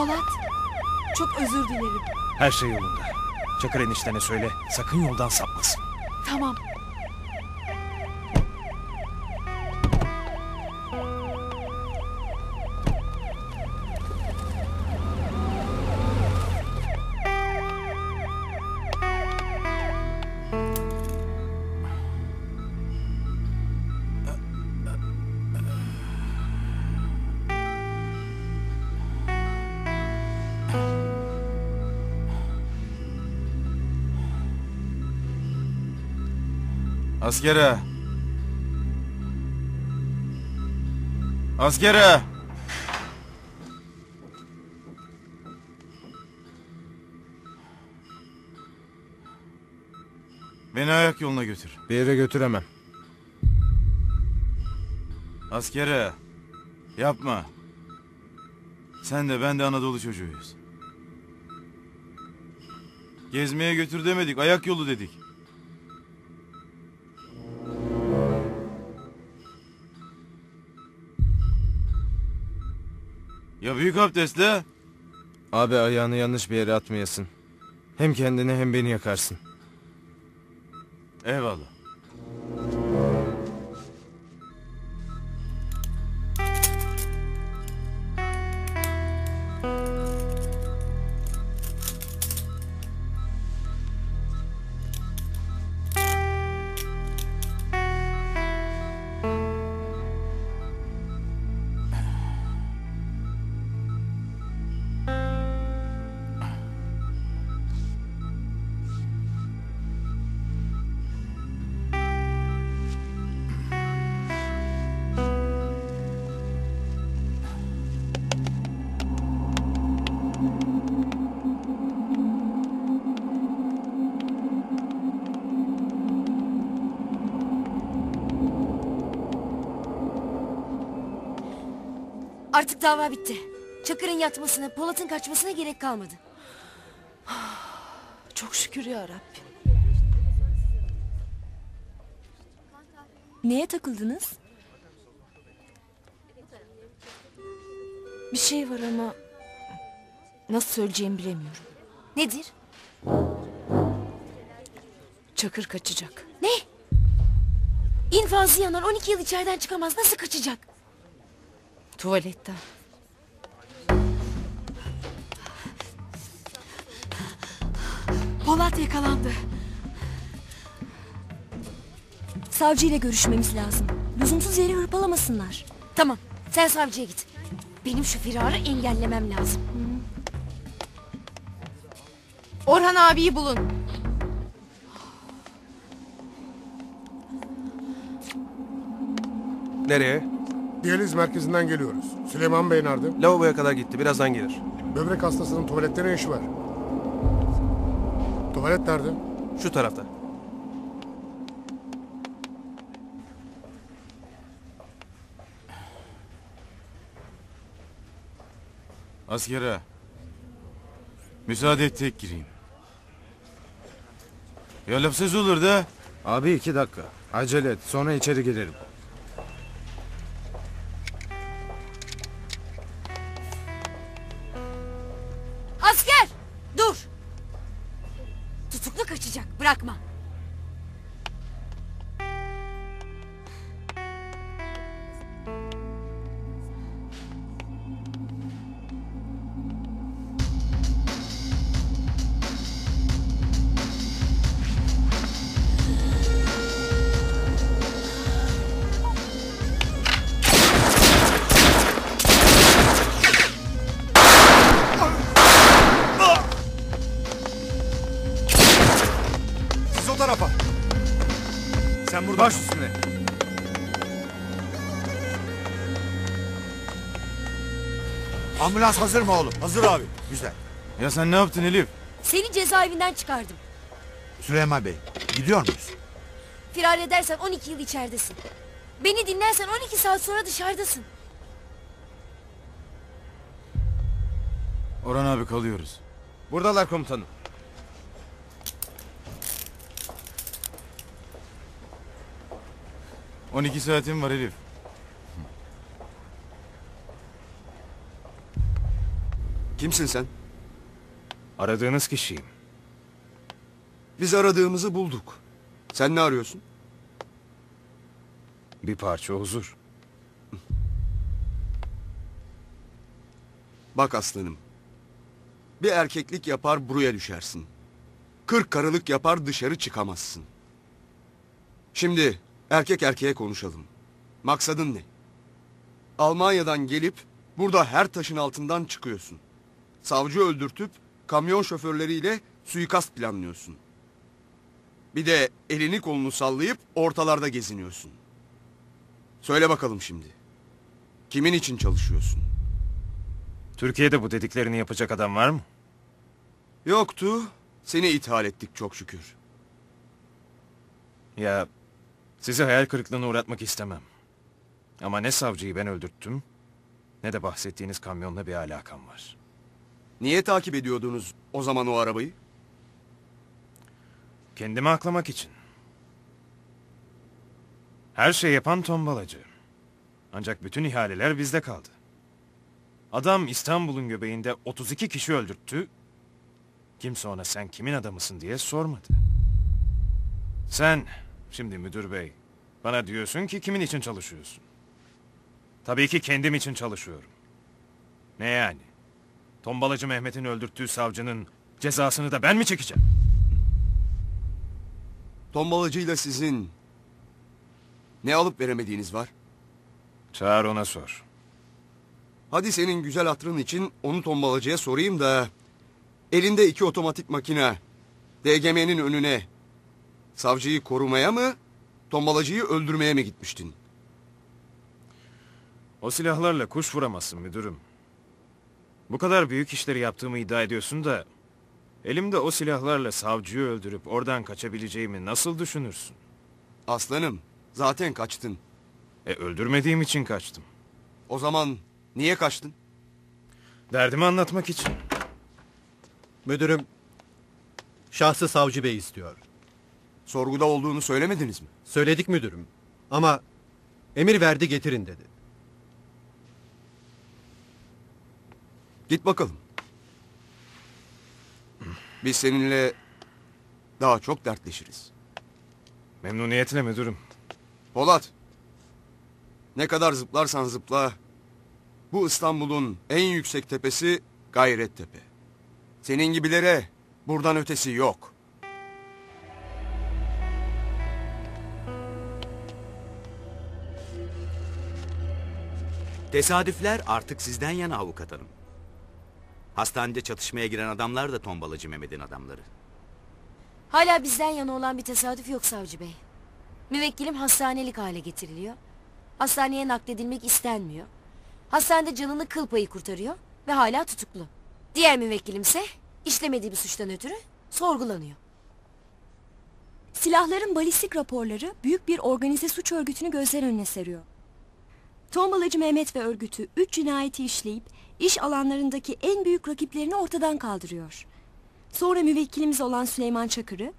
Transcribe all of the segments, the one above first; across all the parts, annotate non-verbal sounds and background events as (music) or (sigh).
Polat. Çok özür dilerim. Her şey yolunda. Çakır eniştene söyle sakın yoldan sapmasın. Tamam. Askere. Askere. Beni ayak yoluna götür. Bir yere götüremem. Askere. Yapma. Sen de ben de Anadolu çocuğuyuz. Gezmeye götür demedik, ayak yolu dedik. Ya büyük abdestle? Abi ayağını yanlış bir yere atmayasın. Hem kendini hem beni yakarsın. Eyvallah. Artık dava bitti. Çakır'ın yatmasına, Polat'ın kaçmasına gerek kalmadı. (sighs) Çok şükür ya Rabbim. Neye takıldınız? Bir şey var ama nasıl söyleyeceğimi bilemiyorum. Nedir? Çakır kaçacak. Ne? İnfazı yanar 12 yıl içeriden çıkamaz. Nasıl kaçacak? Tuvaletten. Polat yakalandı. Savcı ile görüşmemiz lazım. Lüzumsuz yere hırpalamasınlar. Tamam sen savcıya git. Benim şu firarı engellemem lazım. Orhan abiyi bulun. Nereye? Diyaliz merkezinden geliyoruz. Süleyman Bey nerede? Lavaboya kadar gitti. Birazdan gelir. Böbrek hastasının tuvalette ne işi var? Tuvalet nerede? Şu tarafta. Askere. Müsaade et tek gireyim. Ya laf söz olur da. Abi iki dakika. Acele et sonra içeri girerim. Hazır mı oğlum? Hazır abi. Güzel. Ya sen ne yaptın Elif? Seni cezaevinden çıkardım. Süleyman Bey, gidiyor muyuz? Firar edersen 12 yıl içeridesin. Beni dinlersen 12 saat sonra dışarıdasın. Orhan abi kalıyoruz. Buradalar komutanım. On iki saatim var Elif. Kimsin sen? Aradığınız kişiyim. Biz aradığımızı bulduk. Sen ne arıyorsun? Bir parça huzur. Bak aslanım. Bir erkeklik yapar buraya düşersin. Kırk karılık yapar dışarı çıkamazsın. Şimdi erkek erkeğe konuşalım. Maksadın ne? Almanya'dan gelip burada her taşın altından çıkıyorsun. Savcı öldürtüp kamyon şoförleriyle suikast planlıyorsun. Bir de elini kolunu sallayıp ortalarda geziniyorsun. Söyle bakalım şimdi. Kimin için çalışıyorsun? Türkiye'de bu dediklerini yapacak adam var mı? Yoktu. Seni ithal ettik çok şükür. Ya sizi hayal kırıklığına uğratmak istemem. Ama ne savcıyı ben öldürttüm ne de bahsettiğiniz kamyonla bir alakam var. Niye takip ediyordunuz o zaman o arabayı? Kendimi aklamak için. Her şey yapan tombalacı. Ancak bütün ihaleler bizde kaldı. Adam İstanbul'un göbeğinde 32 kişi öldürttü. Kimse ona sen kimin adamısın diye sormadı. Sen, şimdi müdür bey, bana diyorsun ki kimin için çalışıyorsun? Tabii ki kendim için çalışıyorum. Ne yani? Tombalacı Mehmet'in öldürttüğü savcının cezasını da ben mi çekeceğim? Tombalacıyla sizin ne alıp veremediğiniz var? Çağır ona sor. Hadi senin güzel hatırın için onu tombalacıya sorayım da... Elinde iki otomatik makine. DGM'nin önüne. Savcıyı korumaya mı, tombalacıyı öldürmeye mi gitmiştin? O silahlarla kuş vuramazsın müdürüm. Bu kadar büyük işleri yaptığımı iddia ediyorsun da... Elimde o silahlarla savcıyı öldürüp oradan kaçabileceğimi nasıl düşünürsün? Aslanım, zaten kaçtın. E öldürmediğim için kaçtım. O zaman niye kaçtın? Derdimi anlatmak için. Müdürüm, şahsı savcı bey istiyor. Sorguda olduğunu söylemediniz mi? Söyledik müdürüm. Ama emir verdi getirin dedi. Git bakalım. Biz seninle daha çok dertleşiriz. Memnuniyetle müdürüm. Polat. Ne kadar zıplarsan zıpla. Bu İstanbul'un en yüksek tepesi Gayrettepe. Senin gibilere buradan ötesi yok. Tesadüfler artık sizden yana avukat hanım. Hastanede çatışmaya giren adamlar da tombalacı Mehmet'in adamları. Hala bizden yana olan bir tesadüf yok savcı bey. Müvekkilim hastanelik hale getiriliyor. Hastaneye nakledilmek istenmiyor. Hastanede canını kıl payı kurtarıyor ve hala tutuklu. Diğer müvekkilimse işlemediği bir suçtan ötürü sorgulanıyor. Silahların balistik raporları büyük bir organize suç örgütünü gözler önüne seriyor. Tombalacı Mehmet ve örgütü 3 cinayeti işleyip iş alanlarındaki en büyük rakiplerini ortadan kaldırıyor. Sonra müvekkilimiz olan Süleyman Çakır'ı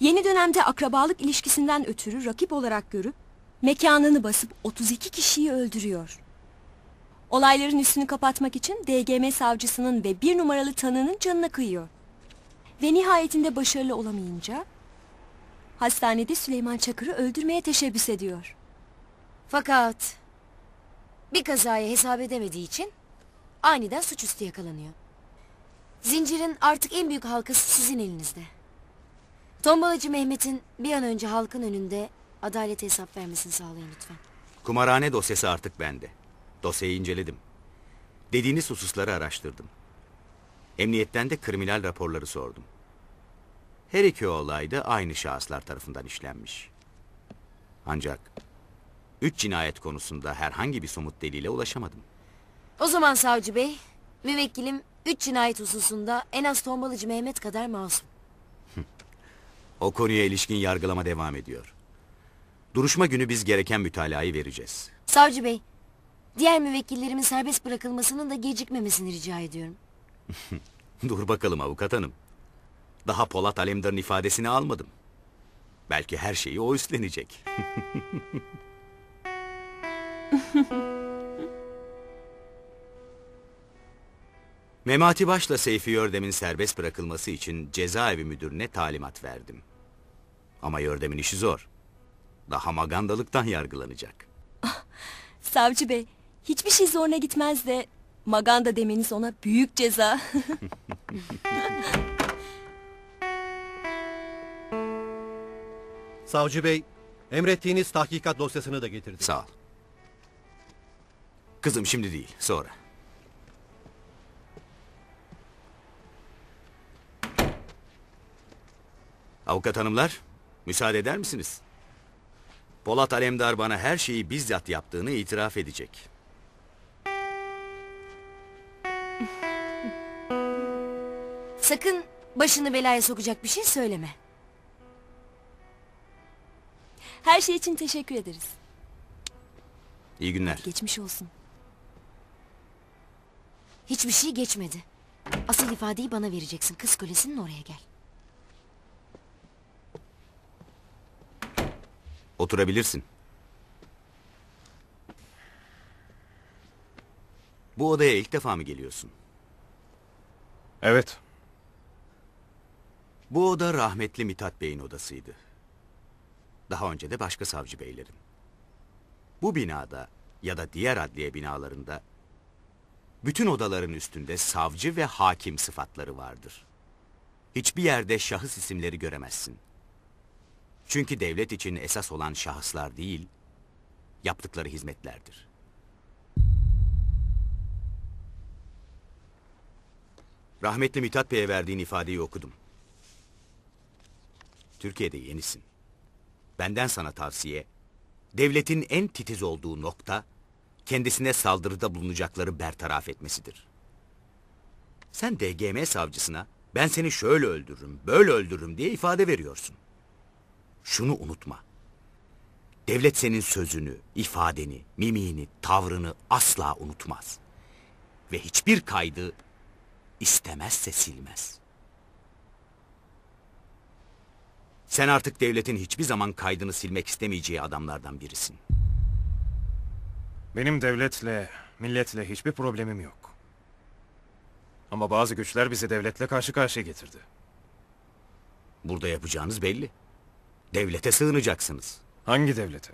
yeni dönemde akrabalık ilişkisinden ötürü rakip olarak görüp mekanını basıp 32 kişiyi öldürüyor. Olayların üstünü kapatmak için DGM savcısının ve bir numaralı tanığının canına kıyıyor. Ve nihayetinde başarılı olamayınca hastanede Süleyman Çakır'ı öldürmeye teşebbüs ediyor. Fakat bir kazaya hesap edemediği için aniden suçüstü yakalanıyor. Zincirin artık en büyük halkası sizin elinizde. Tombalacı Mehmet'in bir an önce halkın önünde adalet hesap vermesini sağlayın lütfen. Kumarhane dosyası artık bende. Dosyayı inceledim. Dediğiniz hususları araştırdım. Emniyetten de kriminal raporları sordum. Her iki olay da aynı şahıslar tarafından işlenmiş. Ancak üç cinayet konusunda herhangi bir somut delile ulaşamadım. O zaman savcı bey, müvekkilim üç cinayet hususunda en az tombalacı Mehmet kadar masum. O konuya ilişkin yargılama devam ediyor. Duruşma günü biz gereken mütalayı vereceğiz. Savcı bey, diğer müvekkillerimin serbest bırakılmasının da gecikmemesini rica ediyorum. (laughs) Dur bakalım avukat hanım. Daha Polat Alemdar'ın ifadesini almadım. Belki her şeyi o üstlenecek. (laughs) Memati Baş'la Seyfi Yördem'in serbest bırakılması için cezaevi müdürüne talimat verdim. Ama Yördem'in işi zor. Daha magandalıktan yargılanacak. Savcı bey, hiçbir şey zoruna gitmez de maganda demeniz ona büyük ceza. (laughs) Savcı bey, emrettiğiniz tahkikat dosyasını da getirdik. Sağ ol. Kızım şimdi değil, sonra. Avukat hanımlar, müsaade eder misiniz? Polat Alemdar bana her şeyi bizzat yaptığını itiraf edecek. Sakın başını belaya sokacak bir şey söyleme. Her şey için teşekkür ederiz. İyi günler. Geçmiş olsun. Hiçbir şey geçmedi. Asıl ifadeyi bana vereceksin. Kız kulesinin oraya gel. Oturabilirsin. Bu odaya ilk defa mı geliyorsun? Evet. Bu oda rahmetli Mithat Bey'in odasıydı. Daha önce de başka savcı beylerin. Bu binada ya da diğer adliye binalarında bütün odaların üstünde savcı ve hakim sıfatları vardır. Hiçbir yerde şahıs isimleri göremezsin. Çünkü devlet için esas olan şahıslar değil, yaptıkları hizmetlerdir. Rahmetli Mithat Bey'e verdiğin ifadeyi okudum. Türkiye'de yenisin. Benden sana tavsiye, devletin en titiz olduğu nokta, kendisine saldırıda bulunacakları bertaraf etmesidir. Sen DGM savcısına, ben seni şöyle öldürürüm, böyle öldürürüm diye ifade veriyorsun. Şunu unutma. Devlet senin sözünü, ifadeni, mimiğini, tavrını asla unutmaz. Ve hiçbir kaydı istemezse silmez. Sen artık devletin hiçbir zaman kaydını silmek istemeyeceği adamlardan birisin. Benim devletle, milletle hiçbir problemim yok. Ama bazı güçler bizi devletle karşı karşıya getirdi. Burada yapacağınız belli. Devlete sığınacaksınız. Hangi devlete?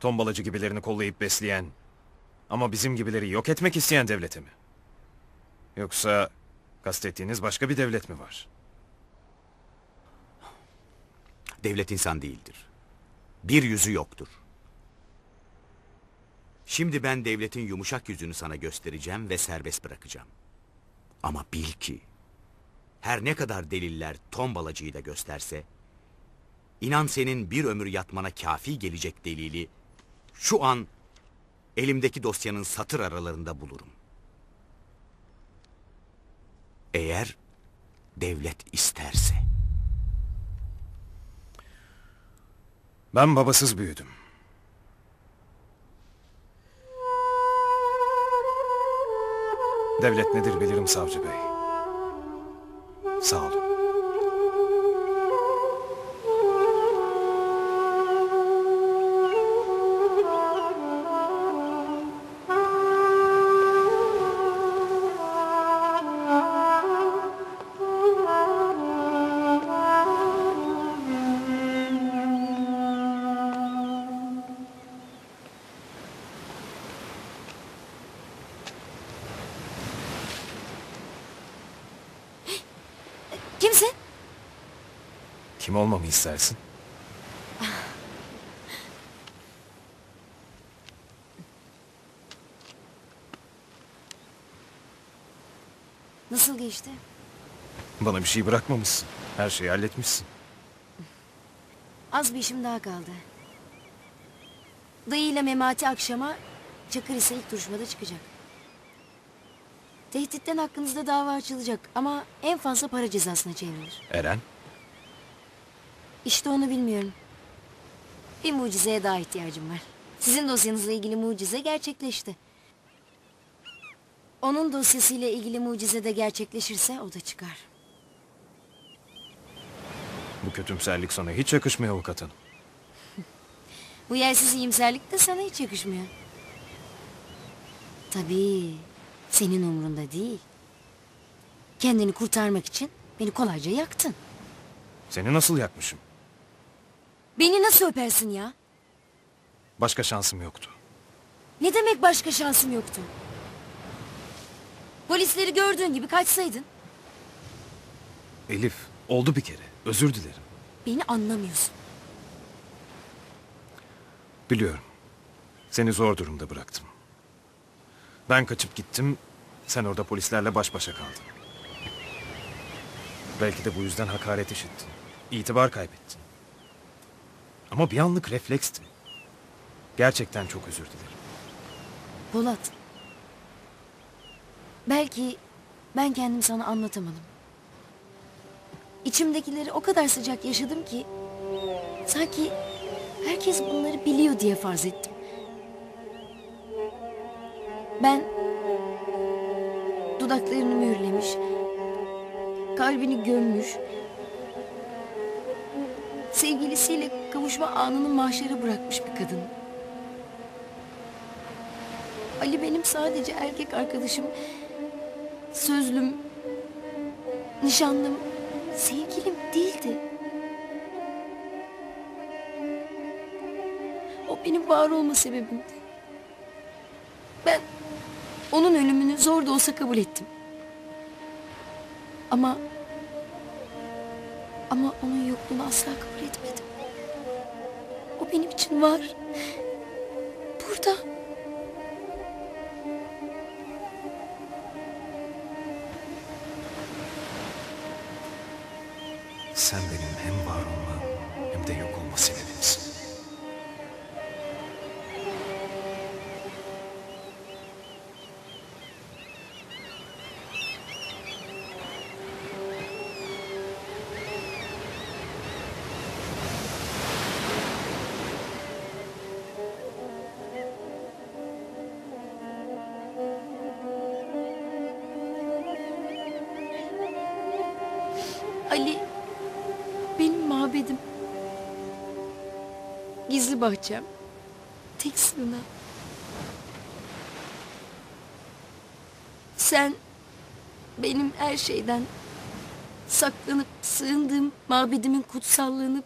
Tombalacı gibilerini kollayıp besleyen ama bizim gibileri yok etmek isteyen devlete mi? Yoksa kastettiğiniz başka bir devlet mi var? Devlet insan değildir. Bir yüzü yoktur. Şimdi ben devletin yumuşak yüzünü sana göstereceğim ve serbest bırakacağım. Ama bil ki her ne kadar deliller tombalacıyı da gösterse inan senin bir ömür yatmana kafi gelecek delili şu an elimdeki dosyanın satır aralarında bulurum. Eğer devlet isterse. Ben babasız büyüdüm. Devlet nedir bilirim savcı bey. Sağ olun. Olmamı istersin? Nasıl geçti? Bana bir şey bırakmamışsın. Her şeyi halletmişsin. Az bir işim daha kaldı. Dayıyla Memati akşama Çakır ise ilk duruşmada çıkacak. Tehditten hakkınızda dava açılacak ama en fazla para cezasına çevrilir. Eren? İşte onu bilmiyorum. Bir mucizeye daha ihtiyacım var. Sizin dosyanızla ilgili mucize gerçekleşti. Onun dosyasıyla ilgili mucize de gerçekleşirse o da çıkar. Bu kötümserlik sana hiç yakışmıyor avukat hanım. (laughs) Bu yersiz iyimserlik de sana hiç yakışmıyor. Tabii senin umrunda değil. Kendini kurtarmak için beni kolayca yaktın. Seni nasıl yakmışım? Beni nasıl öpersin ya? Başka şansım yoktu. Ne demek başka şansım yoktu? Polisleri gördüğün gibi kaçsaydın. Elif, oldu bir kere. Özür dilerim. Beni anlamıyorsun. Biliyorum. Seni zor durumda bıraktım. Ben kaçıp gittim, sen orada polislerle baş başa kaldın. Belki de bu yüzden hakaret işittin. İtibar kaybettin. Ama bir anlık refleksti. Gerçekten çok özür dilerim. Polat. Belki ben kendim sana anlatamadım. İçimdekileri o kadar sıcak yaşadım ki... ...sanki herkes bunları biliyor diye farz ettim. Ben... ...dudaklarını mühürlemiş... ...kalbini gömmüş... ...sevgilisiyle kavuşma anını mahşere bırakmış bir kadın. Ali benim sadece erkek arkadaşım, sözlüm, nişanlım, sevgilim değildi. O benim var olma sebebimdi. Ben onun ölümünü zor da olsa kabul ettim. Ama ama onun yokluğunu asla kabul etmedim. O benim için var. Burada. Sen benim bahçem. Tek sığınak. Sen benim her şeyden saklanıp sığındığım mabedimin kutsallığını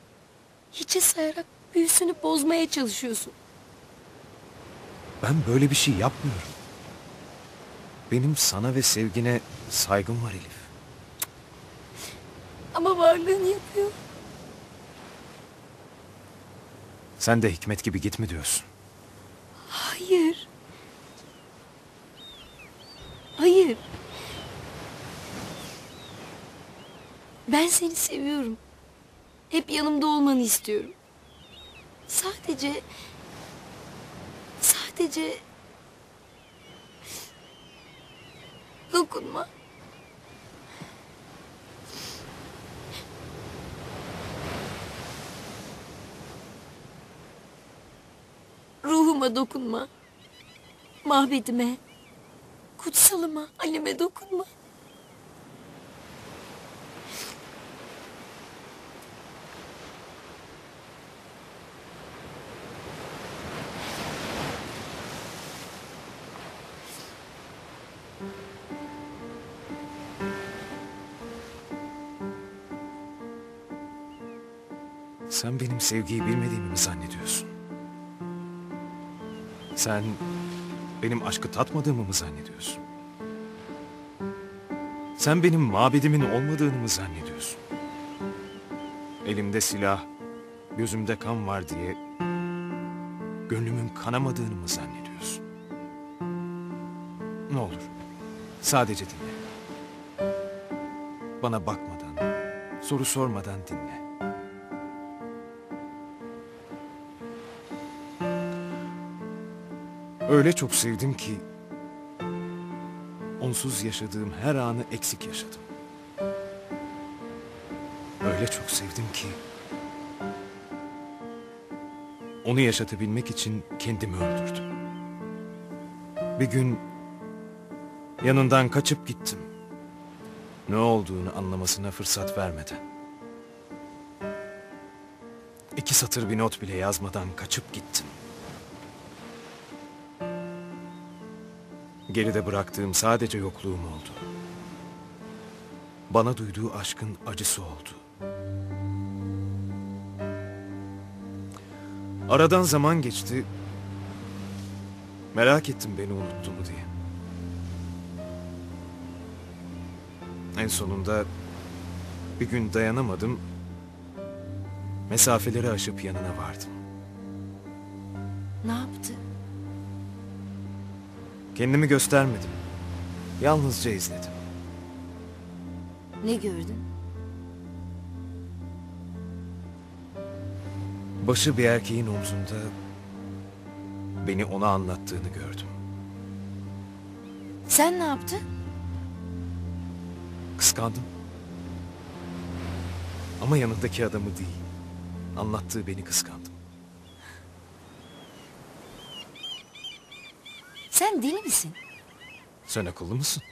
hiçe sayarak büyüsünü bozmaya çalışıyorsun. Ben böyle bir şey yapmıyorum. Benim sana ve sevgine saygım var Elif. Ama varlığını yapıyor. Sen de Hikmet gibi gitme diyorsun. Hayır. Hayır. Ben seni seviyorum. Hep yanımda olmanı istiyorum. Sadece... Sadece... Dokunma. Ruhuma dokunma. Mahvedime. Kutsalıma, Halime dokunma. Sen benim sevgiyi bilmediğimi mi zannediyorsun? Sen benim aşkı tatmadığımı mı zannediyorsun? Sen benim mabedimin olmadığını mı zannediyorsun? Elimde silah, gözümde kan var diye gönlümün kanamadığını mı zannediyorsun? Ne olur, sadece dinle. Bana bakmadan, soru sormadan dinle. Öyle çok sevdim ki onsuz yaşadığım her anı eksik yaşadım. Öyle çok sevdim ki onu yaşatabilmek için kendimi öldürdüm. Bir gün yanından kaçıp gittim. Ne olduğunu anlamasına fırsat vermeden. İki satır bir not bile yazmadan kaçıp gittim. Geride bıraktığım sadece yokluğum oldu. bana duyduğu aşkın acısı oldu. Aradan zaman geçti. Merak ettim beni unuttu mu diye. En sonunda bir gün dayanamadım. Mesafeleri aşıp yanına vardım. Ne yaptı? Kendimi göstermedim. Yalnızca izledim. Ne gördün? Başı bir erkeğin omzunda beni ona anlattığını gördüm. Sen ne yaptın? Kıskandım. Ama yanındaki adamı değil. Anlattığı beni kıskandım. Sen deli misin? Sen akıllı mısın?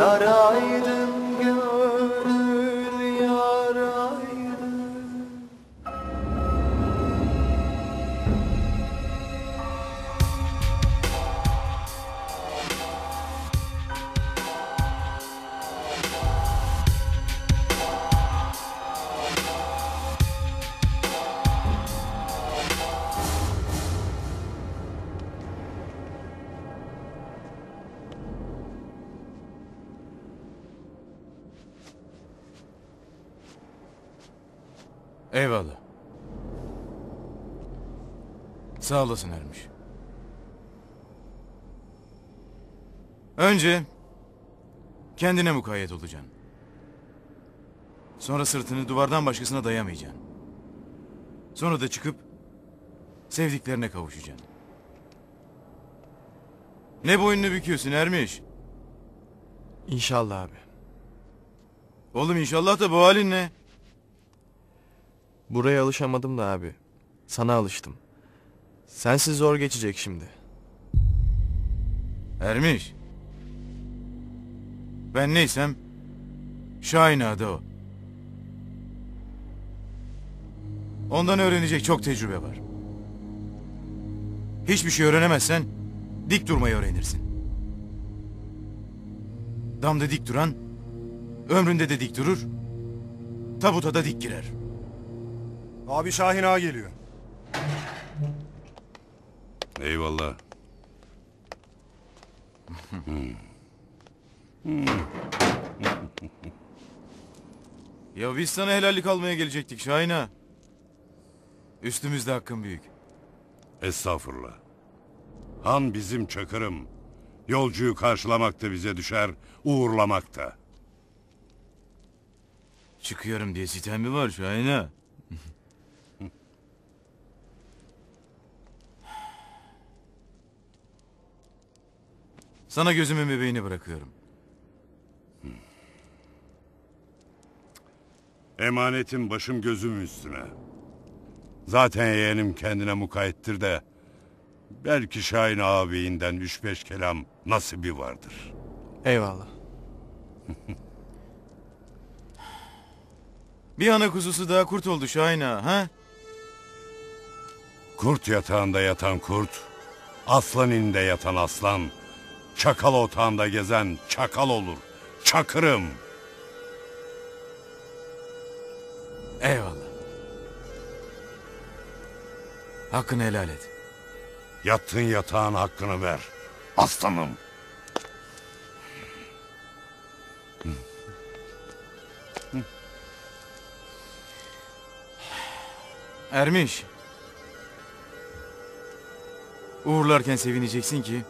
yarayı Sağ olasın Ermiş. Önce kendine mukayyet olacaksın. Sonra sırtını duvardan başkasına dayamayacaksın. Sonra da çıkıp sevdiklerine kavuşacaksın. Ne boynunu büküyorsun Ermiş? İnşallah abi. Oğlum inşallah da bu halin ne? Buraya alışamadım da abi. Sana alıştım. Sensiz zor geçecek şimdi. Ermiş. Ben neysem Şahin adı o. Ondan öğrenecek çok tecrübe var. Hiçbir şey öğrenemezsen dik durmayı öğrenirsin. Damda dik duran ömründe de dik durur. Tabuta da dik girer. Abi Şahin Ağa geliyor. Eyvallah. Ya biz sana helallik almaya gelecektik Şahin. Üstümüzde hakkın büyük. Estağfurullah. Han bizim çakırım. Yolcuyu karşılamak da bize düşer, uğurlamak da. Çıkıyorum diye sitem mi var Şahin? Sana gözümün bebeğini bırakıyorum. Emanetim başım gözüm üstüne. Zaten yeğenim kendine mukayyettir de... ...belki Şahin ağabeyinden üç beş kelam nasibi vardır. Eyvallah. Bir ana kuzusu daha kurt oldu Şahin ağa, ha? Kurt yatağında yatan kurt, aslan ininde yatan aslan, çakal otağında gezen çakal olur. Çakırım. Eyvallah. Hakkını helal et. Yattığın yatağın hakkını ver. Aslanım. Ermiş. Uğurlarken sevineceksin ki...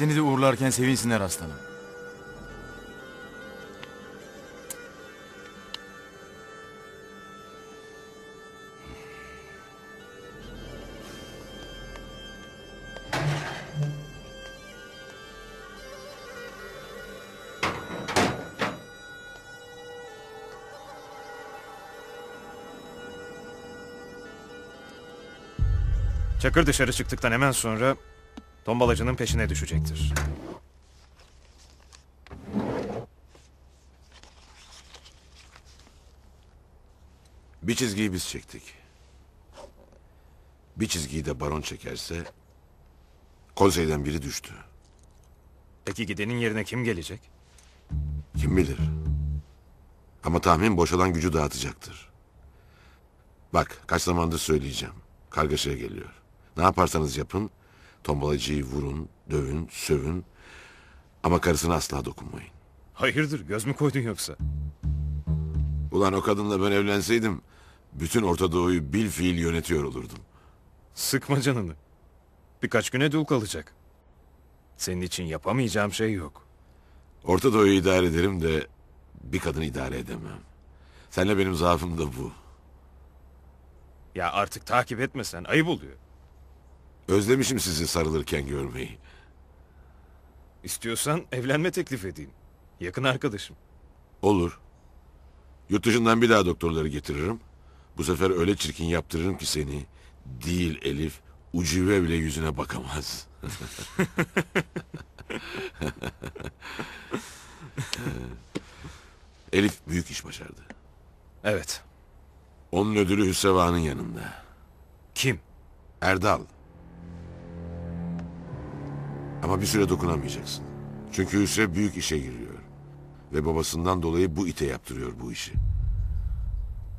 ...seni de uğurlarken sevinsinler aslanım. Çakır dışarı çıktıktan hemen sonra tombalacının peşine düşecektir. Bir çizgiyi biz çektik. Bir çizgiyi de baron çekerse konseyden biri düştü. Peki gidenin yerine kim gelecek? Kim bilir? Ama tahmin boşalan gücü dağıtacaktır. Bak kaç zamandır söyleyeceğim. Kargaşaya geliyor. Ne yaparsanız yapın tombalacıyı vurun, dövün, sövün ama karısına asla dokunmayın. Hayırdır göz mü koydun yoksa? Ulan o kadınla ben evlenseydim bütün Orta Doğu'yu bil fiil yönetiyor olurdum. Sıkma canını. Birkaç güne dul kalacak. Senin için yapamayacağım şey yok. Orta Doğu'yu idare ederim de bir kadın idare edemem. Senle benim zaafım da bu. Ya artık takip etmesen ayıp oluyor. Özlemişim sizi sarılırken görmeyi. İstiyorsan evlenme teklif edeyim. Yakın arkadaşım. Olur. Yurt dışından bir daha doktorları getiririm. Bu sefer öyle çirkin yaptırırım ki seni. Değil Elif, ucube bile yüzüne bakamaz. (laughs) Elif büyük iş başardı. Evet. Onun ödülü Hüsreva'nın yanında. Kim? Erdal. Ama bir süre dokunamayacaksın. Çünkü Hüsrev büyük işe giriyor. Ve babasından dolayı bu ite yaptırıyor bu işi.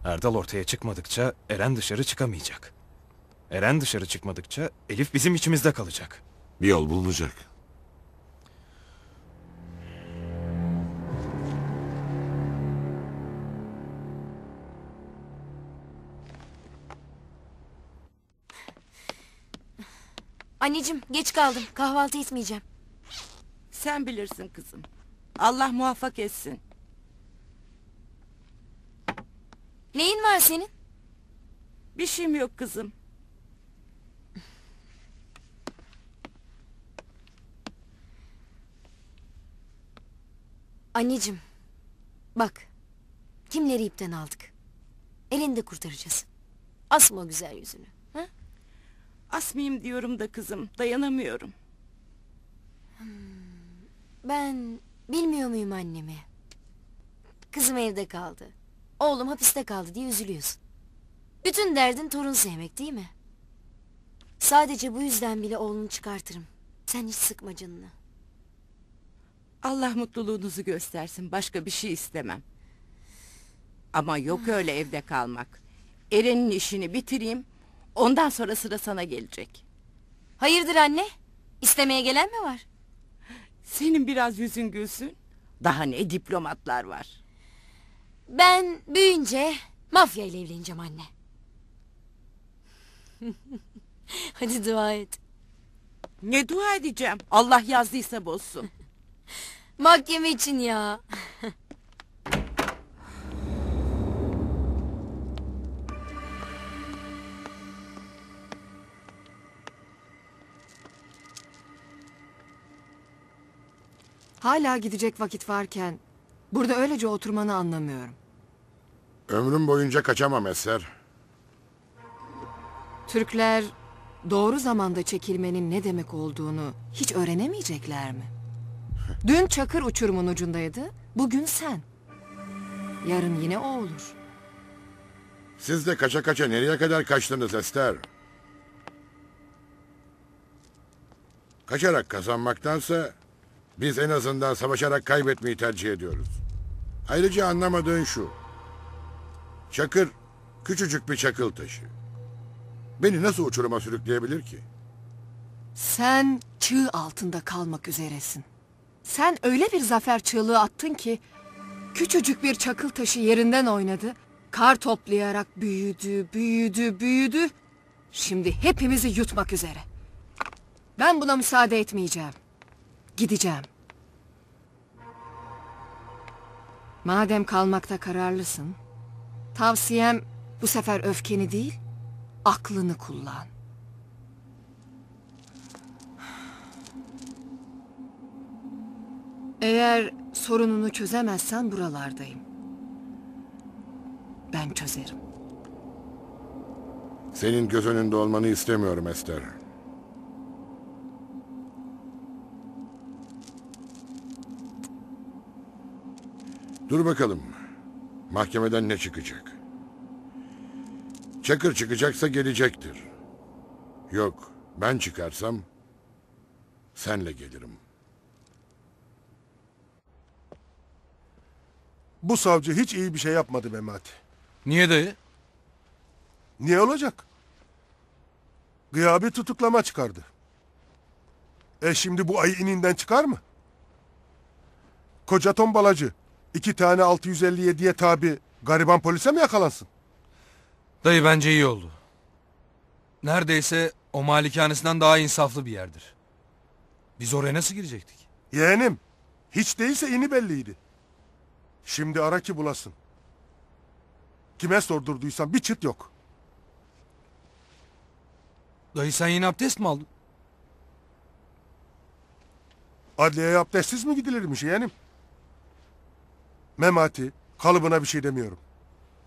Erdal ortaya çıkmadıkça Eren dışarı çıkamayacak. Eren dışarı çıkmadıkça Elif bizim içimizde kalacak. Bir yol bulunacak. Anneciğim geç kaldım. Kahvaltı etmeyeceğim. Sen bilirsin kızım. Allah muvaffak etsin. Neyin var senin? Bir şeyim yok kızım. Anneciğim. Bak. Kimleri ipten aldık. Elini de kurtaracağız. Asma güzel yüzünü. Asmayayım diyorum da kızım. Dayanamıyorum. Ben bilmiyor muyum annemi? Kızım evde kaldı. Oğlum hapiste kaldı diye üzülüyorsun. Bütün derdin torun sevmek değil mi? Sadece bu yüzden bile oğlunu çıkartırım. Sen hiç sıkma canını. Allah mutluluğunuzu göstersin. Başka bir şey istemem. Ama yok öyle evde kalmak. Eren'in işini bitireyim. Ondan sonra sıra sana gelecek. Hayırdır anne? İstemeye gelen mi var? Senin biraz yüzün gülsün. Daha ne diplomatlar var. Ben büyüyünce mafya ile evleneceğim anne. (laughs) Hadi dua et. Ne dua edeceğim? Allah yazdıysa bozsun. (laughs) Mahkeme için ya. Hala gidecek vakit varken burada öylece oturmanı anlamıyorum. Ömrüm boyunca kaçamam Eser. Türkler doğru zamanda çekilmenin ne demek olduğunu hiç öğrenemeyecekler mi? (laughs) Dün Çakır uçurumun ucundaydı, bugün sen. Yarın yine o olur. Siz de kaça kaça nereye kadar kaçtınız Ester? Kaçarak kazanmaktansa biz en azından savaşarak kaybetmeyi tercih ediyoruz. Ayrıca anlamadığın şu. Çakır küçücük bir çakıl taşı. Beni nasıl uçuruma sürükleyebilir ki? Sen çığ altında kalmak üzeresin. Sen öyle bir zafer çığlığı attın ki küçücük bir çakıl taşı yerinden oynadı. Kar toplayarak büyüdü, büyüdü, büyüdü. Şimdi hepimizi yutmak üzere. Ben buna müsaade etmeyeceğim. Gideceğim. Madem kalmakta kararlısın, tavsiyem bu sefer öfkeni değil, aklını kullan. Eğer sorununu çözemezsen buralardayım. Ben çözerim. Senin göz önünde olmanı istemiyorum Ester. Dur bakalım. Mahkemeden ne çıkacak? Çakır çıkacaksa gelecektir. Yok, ben çıkarsam senle gelirim. Bu savcı hiç iyi bir şey yapmadı Memati. Niye dayı? Niye olacak? Gıyabi tutuklama çıkardı. E şimdi bu ayı ininden çıkar mı? Koca tombalacı iki tane 657'ye tabi gariban polise mi yakalansın? Dayı bence iyi oldu. Neredeyse o malikanesinden daha insaflı bir yerdir. Biz oraya nasıl girecektik? Yeğenim hiç değilse ini belliydi. Şimdi ara ki bulasın. Kime sordurduysan bir çıt yok. Dayı sen yine abdest mi aldın? Adliyeye abdestsiz mi gidilirmiş yeğenim? Memati kalıbına bir şey demiyorum.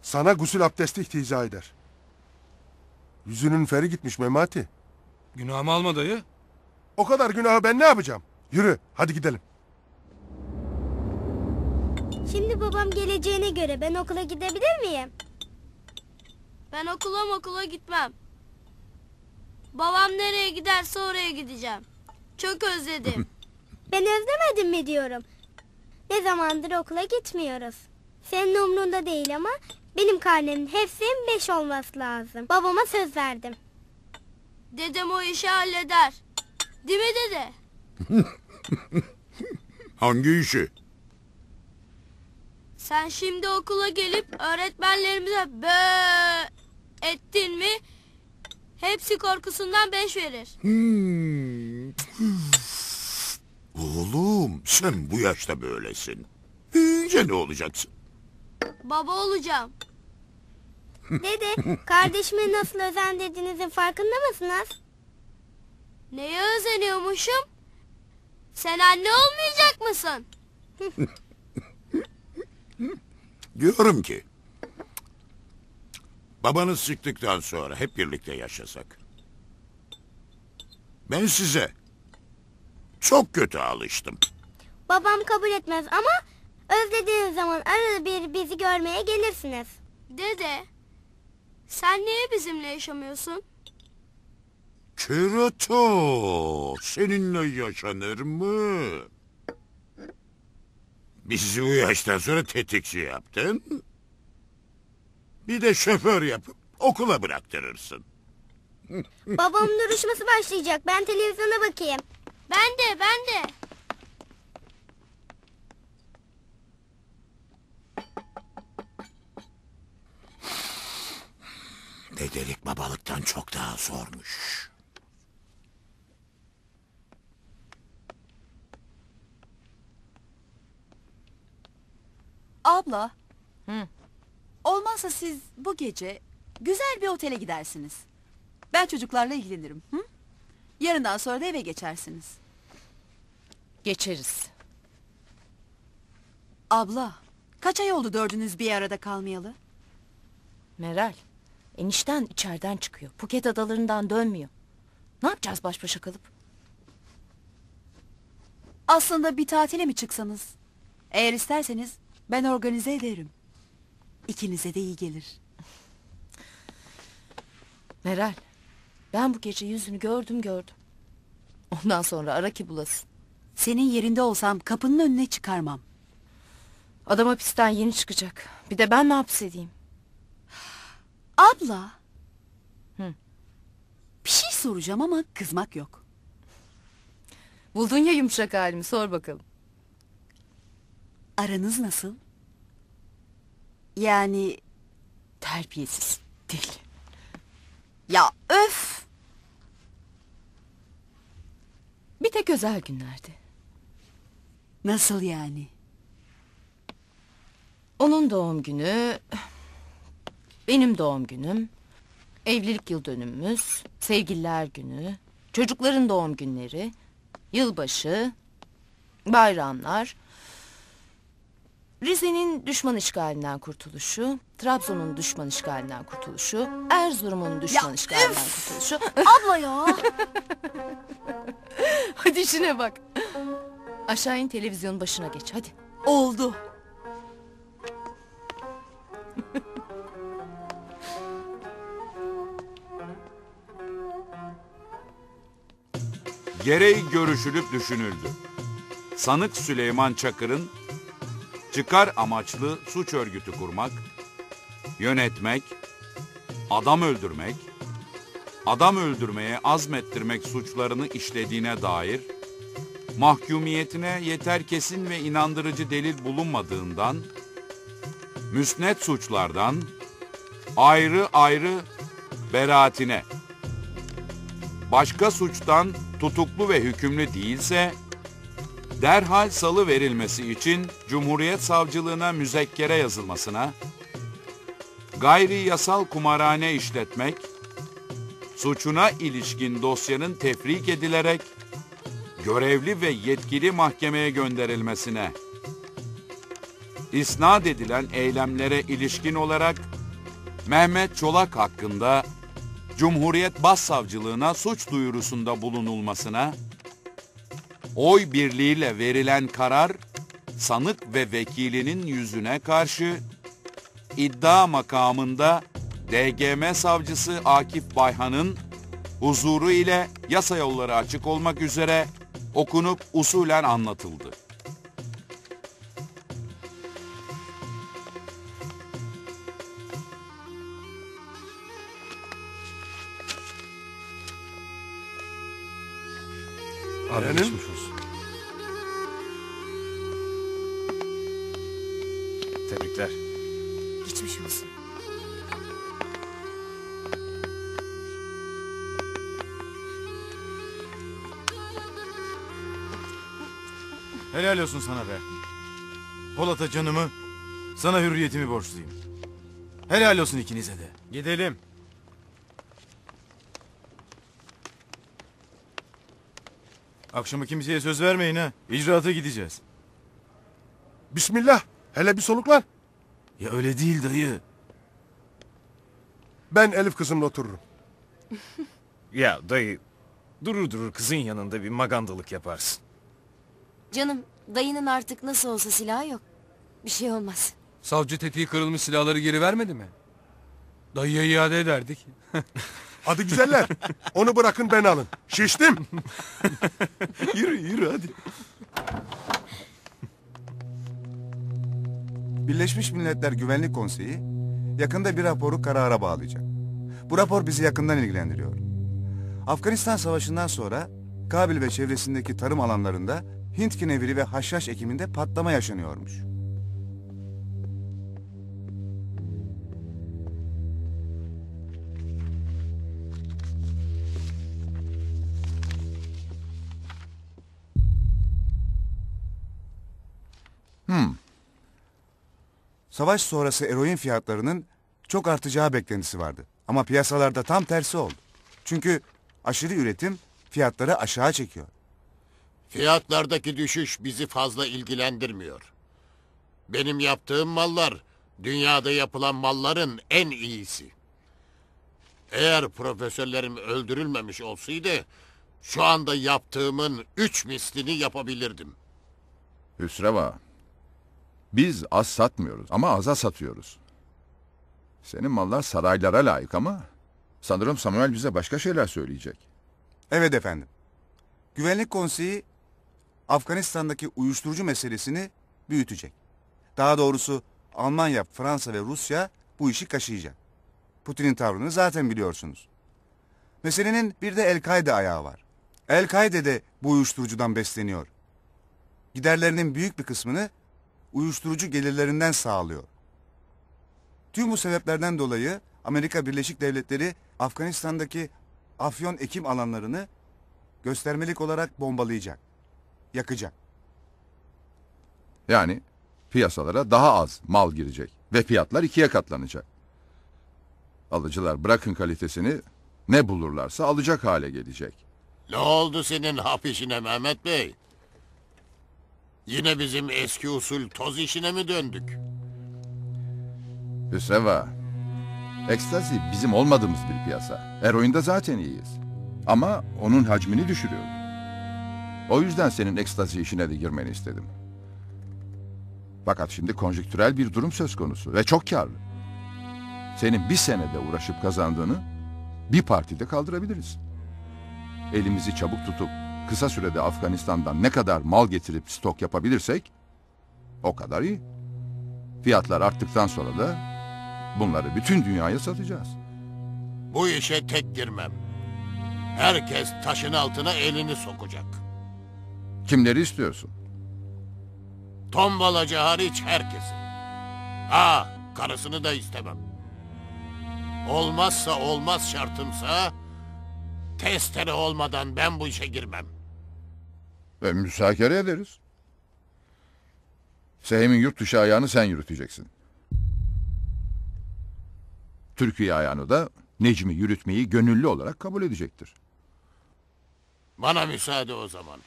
Sana gusül abdesti ihtiza eder. Yüzünün feri gitmiş Memati. Günahımı alma dayı. O kadar günahı ben ne yapacağım? Yürü hadi gidelim. Şimdi babam geleceğine göre ben okula gidebilir miyim? Ben okula okula gitmem. Babam nereye giderse oraya gideceğim. Çok özledim. (laughs) Ben özlemedim mi diyorum. Ne zamandır okula gitmiyoruz. Senin umrunda değil ama benim karnemin hepsinin beş olması lazım. Babama söz verdim. Dedem o işi halleder. Değil mi dede? (laughs) Hangi işi? Sen şimdi okula gelip öğretmenlerimize bö ettin mi hepsi korkusundan beş verir. Oğlum sen bu yaşta böylesin. Büyüyünce ne olacaksın? Baba olacağım. Dede kardeşimi nasıl özendirdiğinizin farkında mısınız? Neye özeniyormuşum? Sen anne olmayacak mısın? (laughs) Diyorum ki... Babanız çıktıktan sonra hep birlikte yaşasak. Ben size çok kötü alıştım. Babam kabul etmez ama özlediğiniz zaman arada bir bizi görmeye gelirsiniz. Dede sen niye bizimle yaşamıyorsun? Çırıto, seninle yaşanır mı? Bizi bu yaştan sonra tetikçi yaptın. Bir de şoför yapıp okula bıraktırırsın. Babamın duruşması başlayacak. Ben televizyona bakayım. Ben de ben de. Dedelik babalıktan çok daha zormuş. Abla. Olmazsa siz bu gece güzel bir otele gidersiniz. Ben çocuklarla ilgilenirim. Hı? Yarından sonra da eve geçersiniz. Geçeriz. Abla, kaç ay oldu dördünüz bir arada kalmayalı? Meral, enişten içeriden çıkıyor. Phuket adalarından dönmüyor. Ne yapacağız baş başa kalıp? Aslında bir tatile mi çıksanız? Eğer isterseniz ben organize ederim. İkinize de iyi gelir. Meral, ben bu gece yüzünü gördüm gördüm. Ondan sonra ara ki bulasın. Senin yerinde olsam kapının önüne çıkarmam. Adam hapisten yeni çıkacak. Bir de ben mi hapsedeyim? Abla. Hı. Bir şey soracağım ama kızmak yok. Buldun ya yumuşak halimi sor bakalım. Aranız nasıl? Yani Terbiyesiz deli. ya öf. Bir tek özel günlerde. Nasıl yani? Onun doğum günü, benim doğum günüm, evlilik yıl dönümümüz, sevgililer günü, çocukların doğum günleri, yılbaşı, bayramlar, Rize'nin düşman işgalinden kurtuluşu, Trabzon'un düşman işgalinden kurtuluşu, Erzurum'un düşman işgalinden kurtuluşu. (laughs) Abla ya. (laughs) hadi işine bak. Aşağı in televizyonun başına geç hadi. Oldu. Gereği görüşülüp düşünüldü. Sanık Süleyman Çakır'ın çıkar amaçlı suç örgütü kurmak, yönetmek, adam öldürmek, adam öldürmeye azmettirmek suçlarını işlediğine dair mahkumiyetine yeter kesin ve inandırıcı delil bulunmadığından müsnet suçlardan ayrı ayrı beraatine. Başka suçtan tutuklu ve hükümlü değilse derhal salı verilmesi için Cumhuriyet Savcılığına müzekkere yazılmasına, gayri yasal kumarhane işletmek, suçuna ilişkin dosyanın tefrik edilerek görevli ve yetkili mahkemeye gönderilmesine, isnat edilen eylemlere ilişkin olarak Mehmet Çolak hakkında Cumhuriyet Başsavcılığına suç duyurusunda bulunulmasına, oy birliğiyle verilen karar, sanık ve vekilinin yüzüne karşı, iddia makamında DGM savcısı Akif Bayhan'ın huzuru ile yasa yolları açık olmak üzere okunup usulen anlatıldı. Abi Efendim? Geçmiş olsun. Tebrikler. Geçmiş olsun. Helal olsun sana be. Polat'a canımı, sana hürriyetimi borçluyum. Helal olsun ikinize de. Gidelim. Akşama kimseye söz vermeyin ha. İcraata gideceğiz. Bismillah. Hele bir soluklan. Ya öyle değil dayı. Ben Elif kızımla otururum. (laughs) Ya dayı durur durur kızın yanında bir magandalık yaparsın. Canım dayının artık nasıl olsa silahı yok. Bir şey olmaz. Savcı tetiği kırılmış silahları geri vermedi mi? Dayıya iade ederdik. (laughs) Hadi güzeller. Onu bırakın ben alın. Şiştim. (laughs) yürü yürü hadi. Birleşmiş Milletler Güvenlik Konseyi yakında bir raporu karara bağlayacak. Bu rapor bizi yakından ilgilendiriyor. Afganistan Savaşı'ndan sonra Kabil ve çevresindeki tarım alanlarında Hint kineviri ve haşhaş ekiminde patlama yaşanıyormuş. Hmm. Savaş sonrası eroin fiyatlarının çok artacağı beklentisi vardı. Ama piyasalarda tam tersi oldu. Çünkü aşırı üretim fiyatları aşağı çekiyor. Fiyatlardaki düşüş bizi fazla ilgilendirmiyor. Benim yaptığım mallar dünyada yapılan malların en iyisi. Eğer profesörlerim öldürülmemiş olsaydı şu anda yaptığımın üç mislini yapabilirdim. Hüsreva, biz az satmıyoruz ama aza satıyoruz. Senin mallar saraylara layık ama sanırım Samuel bize başka şeyler söyleyecek. Evet efendim. Güvenlik Konseyi Afganistan'daki uyuşturucu meselesini büyütecek. Daha doğrusu Almanya, Fransa ve Rusya bu işi kaşıyacak. Putin'in tavrını zaten biliyorsunuz. Meselenin bir de El-Kaide ayağı var. El-Kaide de bu uyuşturucudan besleniyor. Giderlerinin büyük bir kısmını uyuşturucu gelirlerinden sağlıyor. Tüm bu sebeplerden dolayı Amerika Birleşik Devletleri Afganistan'daki afyon ekim alanlarını göstermelik olarak bombalayacak, yakacak. Yani piyasalara daha az mal girecek ve fiyatlar ikiye katlanacak. Alıcılar bırakın kalitesini ne bulurlarsa alacak hale gelecek. Ne oldu senin hap işine Mehmet Bey? Yine bizim eski usul toz işine mi döndük? Hüsreva, ekstazi bizim olmadığımız bir piyasa. Eroinde zaten iyiyiz. Ama onun hacmini düşürüyor. O yüzden senin ekstazi işine de girmeni istedim. Fakat şimdi konjüktürel bir durum söz konusu ve çok karlı. Senin bir senede uğraşıp kazandığını bir partide kaldırabiliriz. Elimizi çabuk tutup kısa sürede Afganistan'dan ne kadar mal getirip stok yapabilirsek o kadar iyi. Fiyatlar arttıktan sonra da bunları bütün dünyaya satacağız. Bu işe tek girmem. Herkes taşın altına elini sokacak. Kimleri istiyorsun? Tombalacı hariç herkesi. Ha, karısını da istemem. Olmazsa olmaz şartımsa testere olmadan ben bu işe girmem. Ve müzakere ederiz. Sehem'in yurt dışı ayağını sen yürüteceksin. Türkiye ayağını da Necmi yürütmeyi gönüllü olarak kabul edecektir. Bana müsaade o zaman.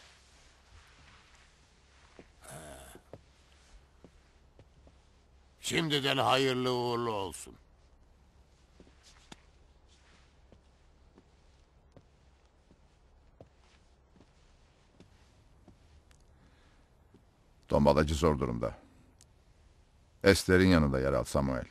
Şimdiden hayırlı uğurlu olsun. Tombalacı zor durumda. Ester'in yanında yer al Samuel.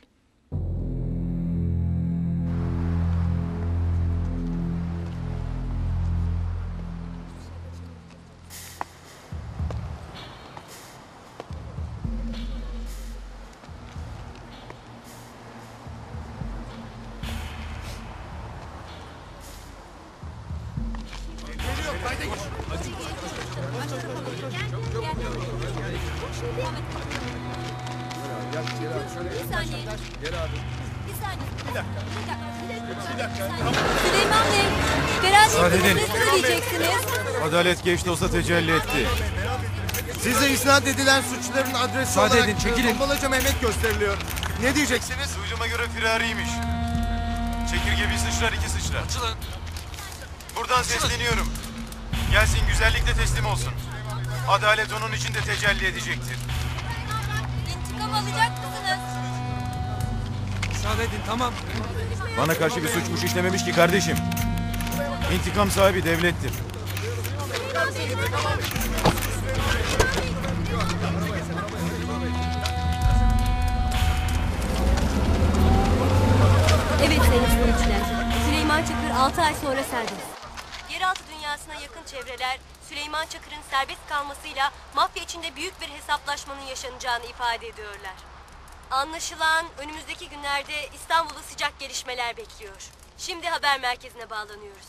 Geç de olsa tecelli etti. Size isnat edilen suçların adresi Müsaade olarak edin, çekilin. Tombalacı Mehmet gösteriliyor. Ne diyeceksiniz? Duyduğuma göre firariymiş. Çekirge bir sıçrar iki sıçrar. Açılın. Buradan sesleniyorum. Gelsin güzellikle teslim olsun. Adalet onun için de tecelli edecektir. İntikam alacak mısınız? Müsaade edin tamam. Bana karşı bir suçmuş işlememiş ki kardeşim. İntikam sahibi devlettir. Evet sayın seyirciler. Süleyman Çakır 6 ay sonra serbest. Yeraltı dünyasına yakın çevreler Süleyman Çakır'ın serbest kalmasıyla mafya içinde büyük bir hesaplaşmanın yaşanacağını ifade ediyorlar. Anlaşılan önümüzdeki günlerde İstanbul'da sıcak gelişmeler bekliyor. Şimdi haber merkezine bağlanıyoruz.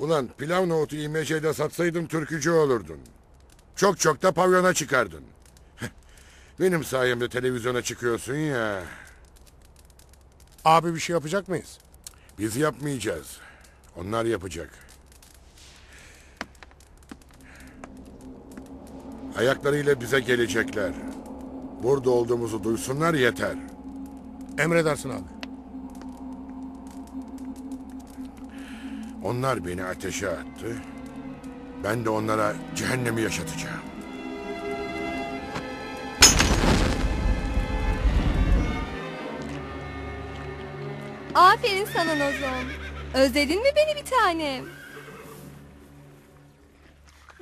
Ulan pilav nohutu İMC'de satsaydın türkücü olurdun. Çok çok da pavyona çıkardın. (laughs) Benim sayemde televizyona çıkıyorsun ya. Abi bir şey yapacak mıyız? Biz yapmayacağız. Onlar yapacak. Ayaklarıyla bize gelecekler. Burada olduğumuzu duysunlar yeter. Emredersin abi. Onlar beni ateşe attı. Ben de onlara cehennemi yaşatacağım. Aferin sana Nazom. Özledin mi beni bir tanem?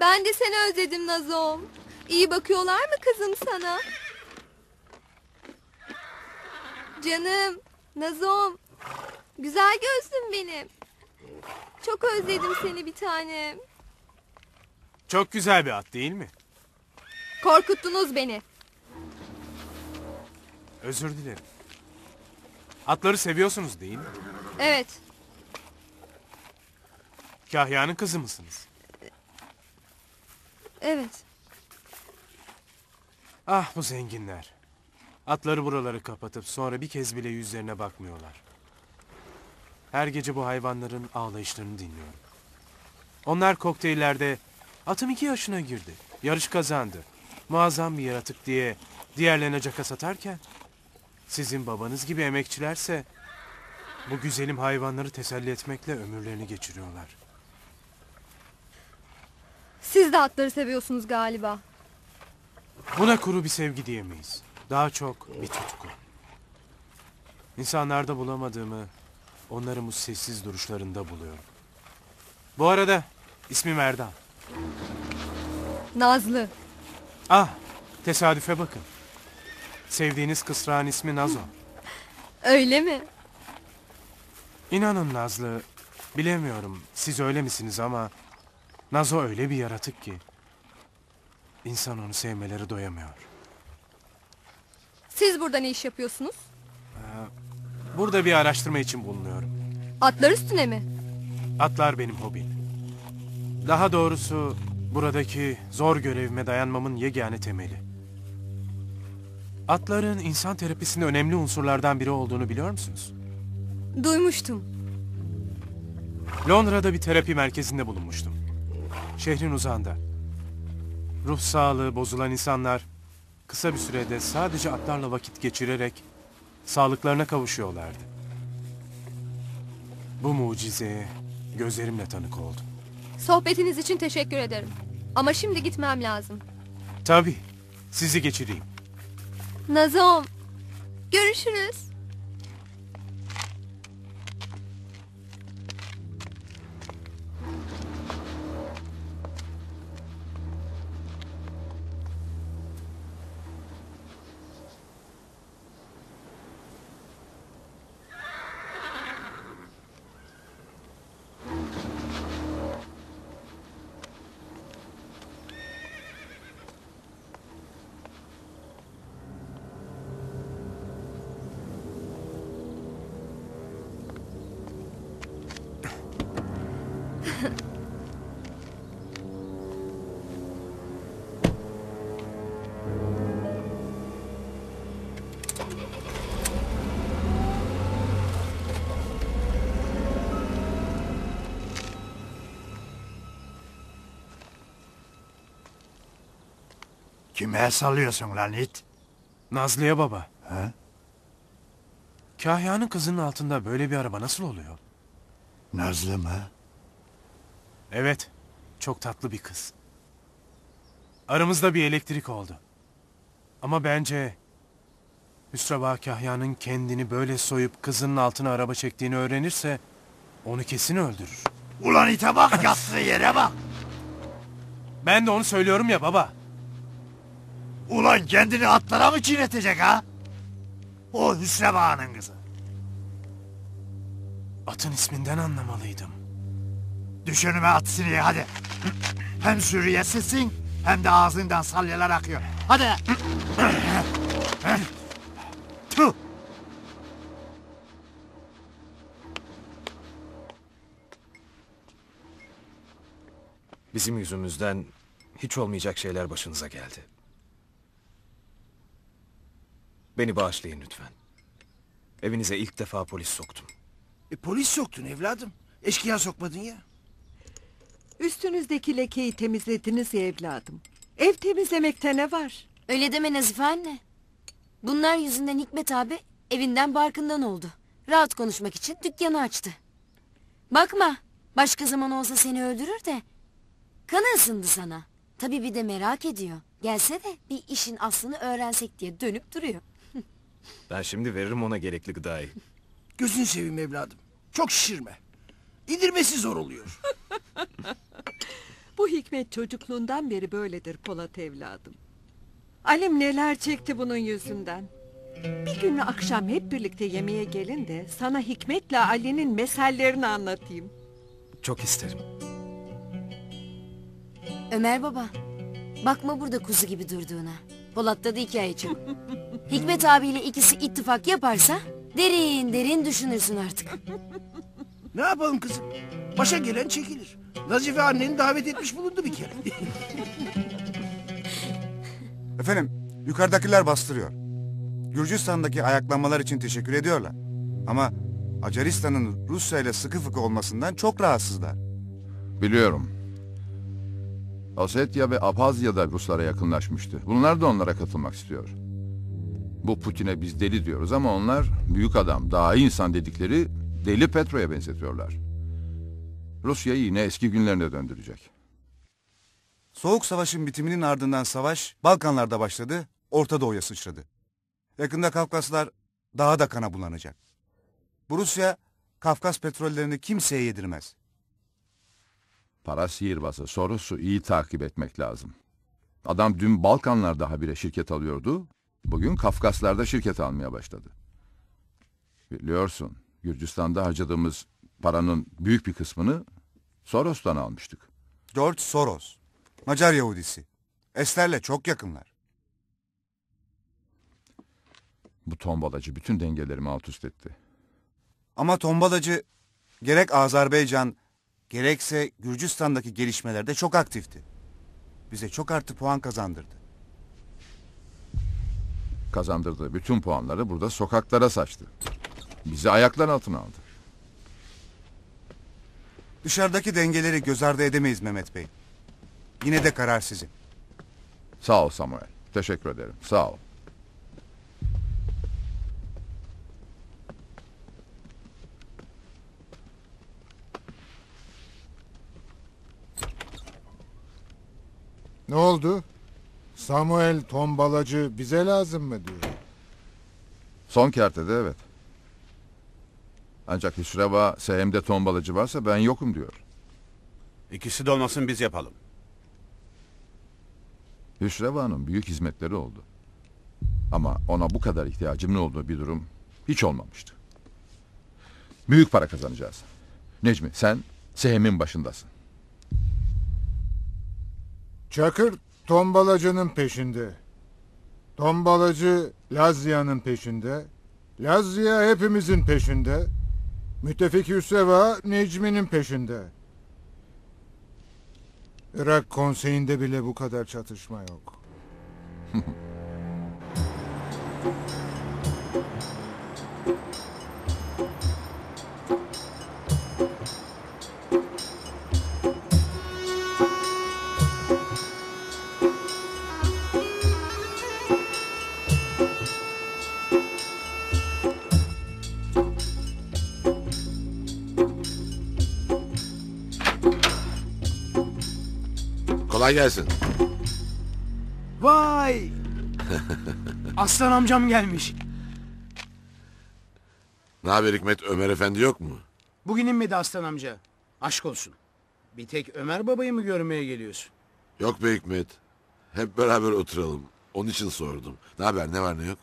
Ben de seni özledim Nazom. İyi bakıyorlar mı kızım sana? Canım, Nazom. Güzel gözlüm benim. Çok özledim seni bir tanem. Çok güzel bir at değil mi? Korkuttunuz beni. Özür dilerim. Atları seviyorsunuz değil mi? Evet, Kahya'nın kızı mısınız? evet. Ah bu zenginler. Atları buraları kapatıp sonra bir kez bile yüzlerine bakmıyorlar. Her gece bu hayvanların ağlayışlarını dinliyorum. Onlar kokteyllerde atım iki yaşına girdi. Yarış kazandı. Muazzam bir yaratık diye diğerlerine caka satarken sizin babanız gibi emekçilerse bu güzelim hayvanları teselli etmekle ömürlerini geçiriyorlar. Siz de atları seviyorsunuz galiba. Buna kuru bir sevgi diyemeyiz. Daha çok bir tutku. İnsanlarda bulamadığımı onların bu sessiz duruşlarında buluyorum. Bu arada ismim Erdal. Nazlı. Ah tesadüfe bakın. Sevdiğiniz kısrağın ismi Nazo. (laughs) Öyle mi? İnanın Nazlı, bilemiyorum siz öyle misiniz ama Nazo öyle bir yaratık ki insan onu sevmeleri doyamıyor. Siz burada ne iş yapıyorsunuz? Burada bir araştırma için bulunuyorum. Atlar üstüne mi? Atlar benim hobim. Daha doğrusu buradaki zor görevime dayanmamın yegane temeli. Atların insan terapisinde önemli unsurlardan biri olduğunu biliyor musunuz? Duymuştum. Londra'da bir terapi merkezinde bulunmuştum. Şehrin uzağında. Ruh sağlığı bozulan insanlar kısa bir sürede sadece atlarla vakit geçirerek sağlıklarına kavuşuyorlardı. Bu mucizeye gözlerimle tanık oldum. Sohbetiniz için teşekkür ederim. Ama şimdi gitmem lazım. Tabii, sizi geçireyim. Nazom. Görüşürüz. Kime salıyorsun lan it? Nazlı'ya baba. He? Kahya'nın kızının altında böyle bir araba nasıl oluyor? Nazlı mı? Evet, çok tatlı bir kız. Aramızda bir elektrik oldu. Ama bence Hüsreva Kahya'nın kendini böyle soyup kızının altına araba çektiğini öğrenirse onu kesin öldürür. Ulan ite bak yattığı yere bak. Ben de onu söylüyorum ya baba. Ulan kendini atlara mı çiğnetecek ha? O Hüsreva'nın kızı. Atın isminden anlamalıydım. Düş önüme at sineği hadi. Hem sürüyesizsin hem de ağzından salyalar akıyor. Hadi. Tüh. Bizim yüzümüzden hiç olmayacak şeyler başınıza geldi. Beni bağışlayın lütfen. Evinize ilk defa polis soktum. E, polis soktun evladım. Eşkıya sokmadın ya. Üstünüzdeki lekeyi temizlediniz ya evladım. Ev temizlemekte ne var? Öyle deme Nazife anne. Bunlar yüzünden Hikmet abi evinden barkından oldu. Rahat konuşmak için dükkanı açtı. Bakma başka zaman olsa seni öldürür de. Kanı ısındı sana. Tabii bir de merak ediyor. Gelse de bir işin aslını öğrensek diye dönüp duruyor. Ben şimdi veririm ona gerekli gıdayı. Gözünü seveyim evladım. Çok şişirme. İndirmesi zor oluyor. Bu hikmet çocukluğundan beri böyledir Polat evladım. Alim neler çekti bunun yüzünden. Bir gün akşam hep birlikte yemeğe gelin de sana Hikmet'le Ali'nin mesellerini anlatayım. Çok isterim. Ömer baba. Bakma burada kuzu gibi durduğuna. Polat'ta da hikaye çok. (laughs) Hikmet abiyle ikisi ittifak yaparsa derin derin düşünürsün artık. Ne yapalım kızım? Başa gelen çekilir. Nazife anneni davet etmiş bulundu bir kere. (laughs) Efendim, yukarıdakiler bastırıyor. Gürcistan'daki ayaklanmalar için teşekkür ediyorlar. Ama Acaristan'ın Rusya ile sıkı fıkı olmasından çok rahatsızlar. Biliyorum. Ossetya ve Abhazya da Ruslara yakınlaşmıştı. Bunlar da onlara katılmak istiyor. Bu Putin'e biz deli diyoruz ama onlar büyük adam, daha iyi insan dedikleri deli Petro'ya benzetiyorlar. Rusya'yı yine eski günlerine döndürecek. Soğuk Savaş'ın bitiminin ardından savaş Balkanlarda başladı, Orta Doğu'ya sıçradı. Yakında Kafkaslar daha da kana bulanacak. Bu Rusya, Kafkas petrollerini kimseye yedirmez. Para sihirbazı Soros'u iyi takip etmek lazım. Adam dün Balkanlarda habire şirket alıyordu. Bugün Kafkaslar'da şirket almaya başladı. Biliyorsun Gürcistan'da harcadığımız paranın büyük bir kısmını Soros'tan almıştık. George Soros, Macar Yahudisi. Ester'le çok yakınlar. Bu tombalacı bütün dengelerimi alt üst etti. Ama tombalacı gerek Azerbaycan gerekse Gürcistan'daki gelişmelerde çok aktifti. Bize çok artı puan kazandırdı. Kazandırdığı bütün puanları burada sokaklara saçtı. Bizi ayaklar altına aldı. Dışarıdaki dengeleri göz ardı edemeyiz Mehmet Bey. Yine de karar sizin. Sağ ol Samuel. Teşekkür ederim. Sağ ol. Ne oldu? Samuel tombalacı bize lazım mı diyor. Son kertede evet. Ancak Hüsreva SM'de tombalacı varsa ben yokum diyor. İkisi de olmasın biz yapalım. Hüsreva'nın büyük hizmetleri oldu. Ama ona bu kadar ihtiyacım ne olduğu bir durum hiç olmamıştı. Büyük para kazanacağız. Necmi sen Sehem'in başındasın. Çakır tombalacının peşinde. Tombalacı Lazya'nın peşinde. Lazya hepimizin peşinde. Müttefik Hüseva Necmi'nin peşinde. Irak konseyinde bile bu kadar çatışma yok. (laughs) Kolay gelsin. Vay! (laughs) Aslan amcam gelmiş. Ne haber Hikmet? Ömer Efendi yok mu? Bugün inmedi aslan amca. Aşk olsun. Bir tek Ömer babayı mı görmeye geliyorsun? Yok be Hikmet. Hep beraber oturalım. Onun için sordum. Ne haber? Ne var ne yok?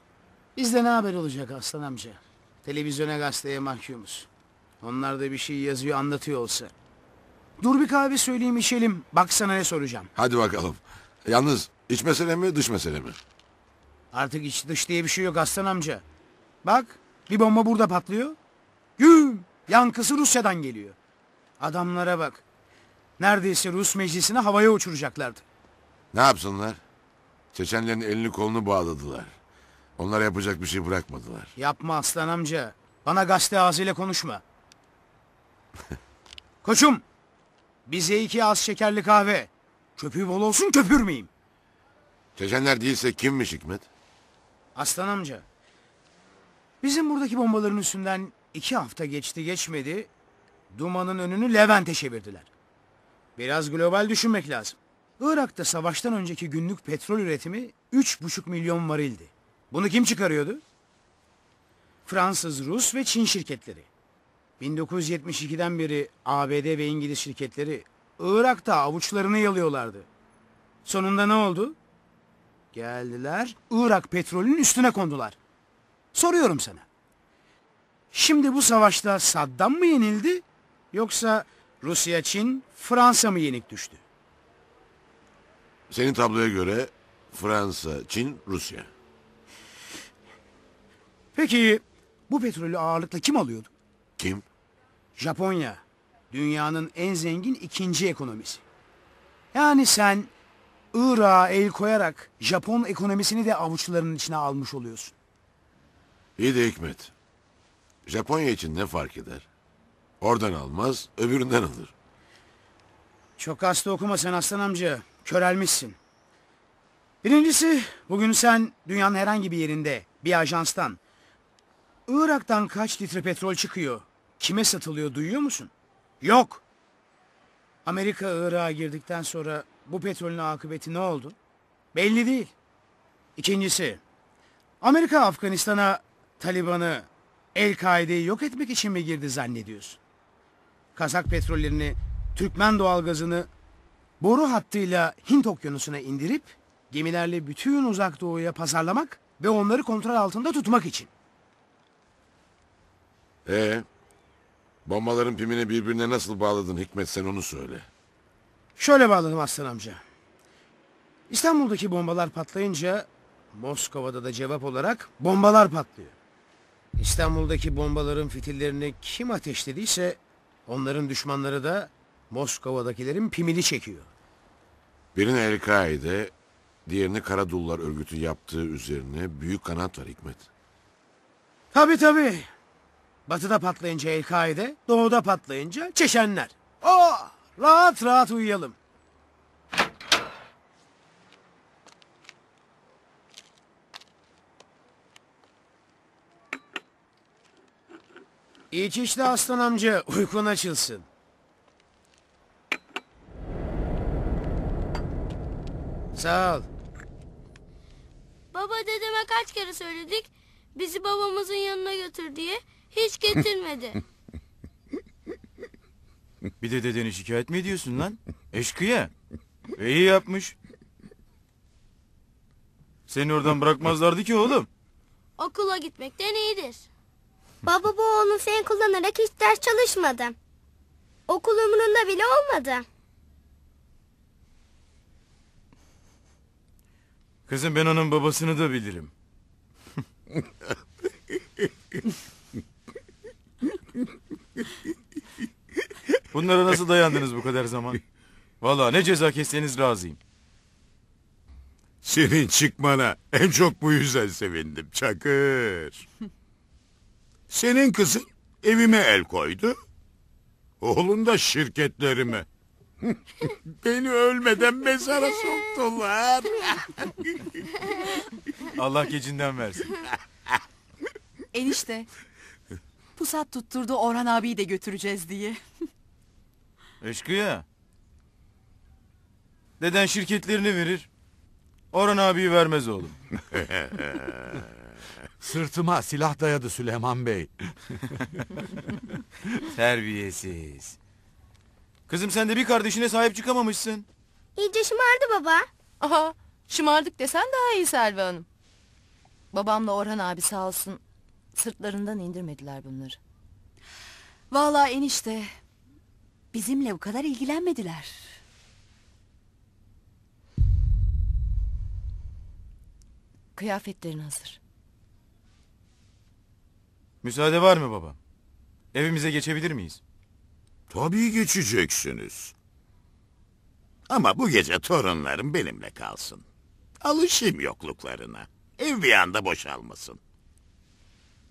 Bizde ne haber olacak aslan amca? Televizyona gazeteye mahkumuz. Onlar da bir şey yazıyor anlatıyor olsa. Dur bir kahve söyleyeyim içelim. Bak sana ne soracağım. Hadi bakalım. Yalnız iç mesele mi dış mesele mi? Artık iç dış diye bir şey yok aslan amca. Bak bir bomba burada patlıyor. Güm! Yankısı Rusya'dan geliyor. Adamlara bak. Neredeyse Rus meclisini havaya uçuracaklardı. Ne yapsınlar? Çeçenlerin elini kolunu bağladılar. Onlara yapacak bir şey bırakmadılar. Yapma aslan amca. Bana gazete ağzıyla konuşma. (laughs) Koçum. Bize iki az şekerli kahve. Köpüğü bol olsun köpürmeyeyim. Çeçenler değilse kimmiş Hikmet? Aslan amca. Bizim buradaki bombaların üstünden iki hafta geçti geçmedi. Dumanın önünü Levent'e çevirdiler. Biraz global düşünmek lazım. Irak'ta savaştan önceki günlük petrol üretimi 3,5 milyon varildi. Bunu kim çıkarıyordu? Fransız, Rus ve Çin şirketleri. 1972'den beri ABD ve İngiliz şirketleri Irak'ta avuçlarını yalıyorlardı. Sonunda ne oldu? Geldiler, Irak petrolünün üstüne kondular. Soruyorum sana. Şimdi bu savaşta Saddam mı yenildi yoksa Rusya, Çin, Fransa mı yenik düştü? Senin tabloya göre Fransa, Çin, Rusya. Peki bu petrolü ağırlıkla kim alıyordu? Kim? Japonya. Dünyanın en zengin ikinci ekonomisi. Yani sen Irak'a el koyarak Japon ekonomisini de avuçlarının içine almış oluyorsun. İyi de Hikmet. Japonya için ne fark eder? Oradan almaz, öbüründen alır. Çok hasta okuma sen aslan amca. Körelmişsin. Birincisi bugün sen dünyanın herhangi bir yerinde bir ajanstan Irak'tan kaç litre petrol çıkıyor? Kime satılıyor duyuyor musun? Yok. Amerika Irak'a girdikten sonra bu petrolün akıbeti ne oldu? Belli değil. İkincisi Amerika Afganistan'a Taliban'ı El-Kaide'yi yok etmek için mi girdi zannediyorsun? Kazak petrollerini, Türkmen doğalgazını boru hattıyla Hint okyanusuna indirip gemilerle bütün uzak doğuya pazarlamak ve onları kontrol altında tutmak için. Ee, bombaların pimini birbirine nasıl bağladın Hikmet sen onu söyle. Şöyle bağladım aslan amca. İstanbul'daki bombalar patlayınca Moskova'da da cevap olarak bombalar patlıyor. İstanbul'daki bombaların fitillerini kim ateşlediyse onların düşmanları da Moskova'dakilerin pimini çekiyor. Birini El-Kaide, diğerini Karadullar örgütü yaptığı üzerine büyük kanat var Hikmet. Tabi tabi. Batıda patlayınca El-Kaide, doğuda patlayınca Çeşenler. Oh, rahat rahat uyuyalım. İç işte aslan amca, uykun açılsın. Sağ ol. Baba dedeme kaç kere söyledik bizi babamızın yanına götür diye hiç getirmedi. (laughs) Bir de dedeni şikayet mi ediyorsun lan? Eşkıya. E, iyi yapmış. Seni oradan bırakmazlardı ki oğlum. Okula gitmekten iyidir. Baba bu oğlum sen kullanarak hiç ders çalışmadı. Okul umurunda bile olmadı. Kızım ben onun babasını da bilirim. (laughs) Bunlara nasıl dayandınız bu kadar zaman? Vallahi ne ceza kesseniz razıyım. Senin çıkmana en çok bu yüzden sevindim Çakır. Senin kızın evime el koydu. Oğlun da şirketlerime. (laughs) Beni ölmeden mezara soktular. Allah gecinden versin. Enişte. Pusat tutturdu Orhan abiyi de götüreceğiz diye. (laughs) Eşkıya. Deden şirketlerini verir. Orhan abiyi vermez oğlum. (laughs) Sırtıma silah dayadı Süleyman Bey. (laughs) Terbiyesiz. Kızım sen de bir kardeşine sahip çıkamamışsın. İyice şımardı baba. Aha şımardık desen daha iyi Selvi Hanım. Babamla Orhan abi sağ olsun sırtlarından indirmediler bunları. Vallahi enişte. Bizimle bu kadar ilgilenmediler. Kıyafetlerin hazır. Müsaade var mı baba? Evimize geçebilir miyiz? Tabii geçeceksiniz. Ama bu gece torunlarım benimle kalsın. Alışayım yokluklarına. Ev bir anda boşalmasın.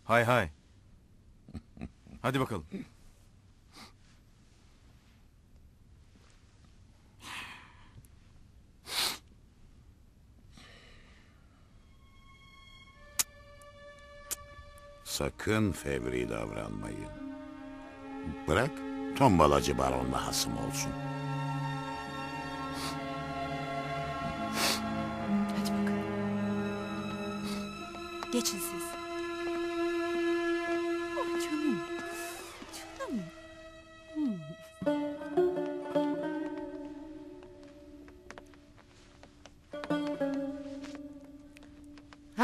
Hay hay. Hadi bakalım. Sakın fevri davranmayın. Bırak tombalacı baronla hasım olsun. Geçin siz.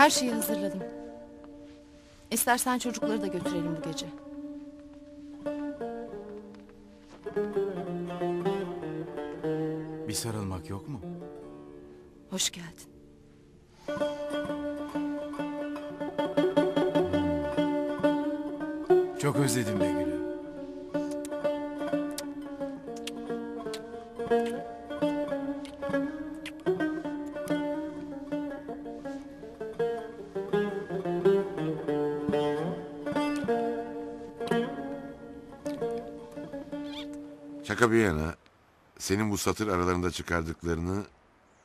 Her şeyi hazırladım. İstersen çocukları da götürelim bu gece. Bir sarılmak yok mu? Hoş geldin. Çok özledim be senin bu satır aralarında çıkardıklarını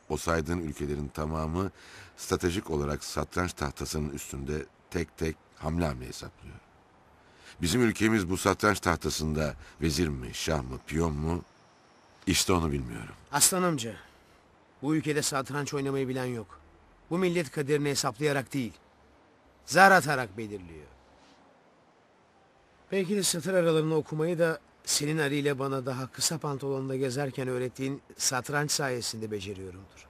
o saydığın ülkelerin tamamı stratejik olarak satranç tahtasının üstünde tek tek hamle hamle hesaplıyor. Bizim ülkemiz bu satranç tahtasında vezir mi, şah mı, piyon mu? İşte onu bilmiyorum. Aslan amca. Bu ülkede satranç oynamayı bilen yok. Bu millet kaderini hesaplayarak değil. Zar atarak belirliyor. Belki de satır aralarını okumayı da senin Ali ile bana daha kısa pantolonla gezerken öğrettiğin satranç sayesinde beceriyorumdur.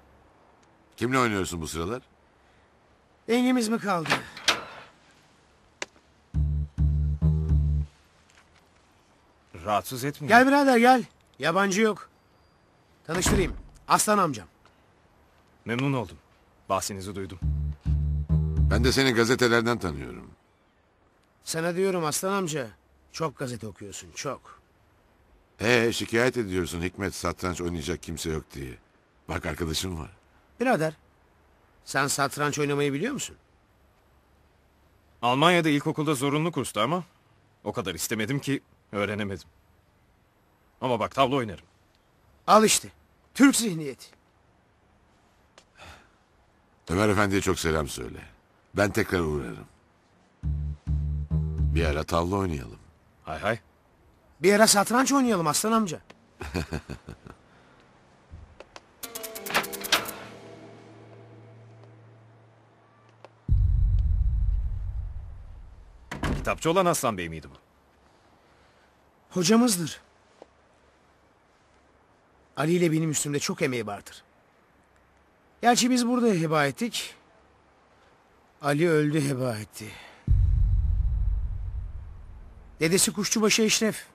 Kimle oynuyorsun bu sıralar? Dengemiz mi kaldı? Rahatsız etmiyor. Gel birader gel. Yabancı yok. Tanıştırayım. Aslan amcam. Memnun oldum. Bahsinizi duydum. Ben de seni gazetelerden tanıyorum. Sana diyorum aslan amca. Çok gazete okuyorsun çok. Ee şikayet ediyorsun Hikmet satranç oynayacak kimse yok diye. Bak arkadaşım var. Birader. Sen satranç oynamayı biliyor musun? Almanya'da ilkokulda zorunlu kurstu ama o kadar istemedim ki öğrenemedim. Ama bak tablo oynarım. Al işte. Türk zihniyeti. Ömer Efendi'ye çok selam söyle. Ben tekrar uğrarım. Bir ara tavla oynayalım. Hay hay. Bir ara satranç oynayalım aslan amca. (laughs) Kitapçı olan Aslan Bey miydi bu? Hocamızdır. Ali ile benim üstümde çok emeği vardır. Gerçi biz burada heba ettik. Ali öldü heba etti. Dedesi Kuşçubaşı Eşref.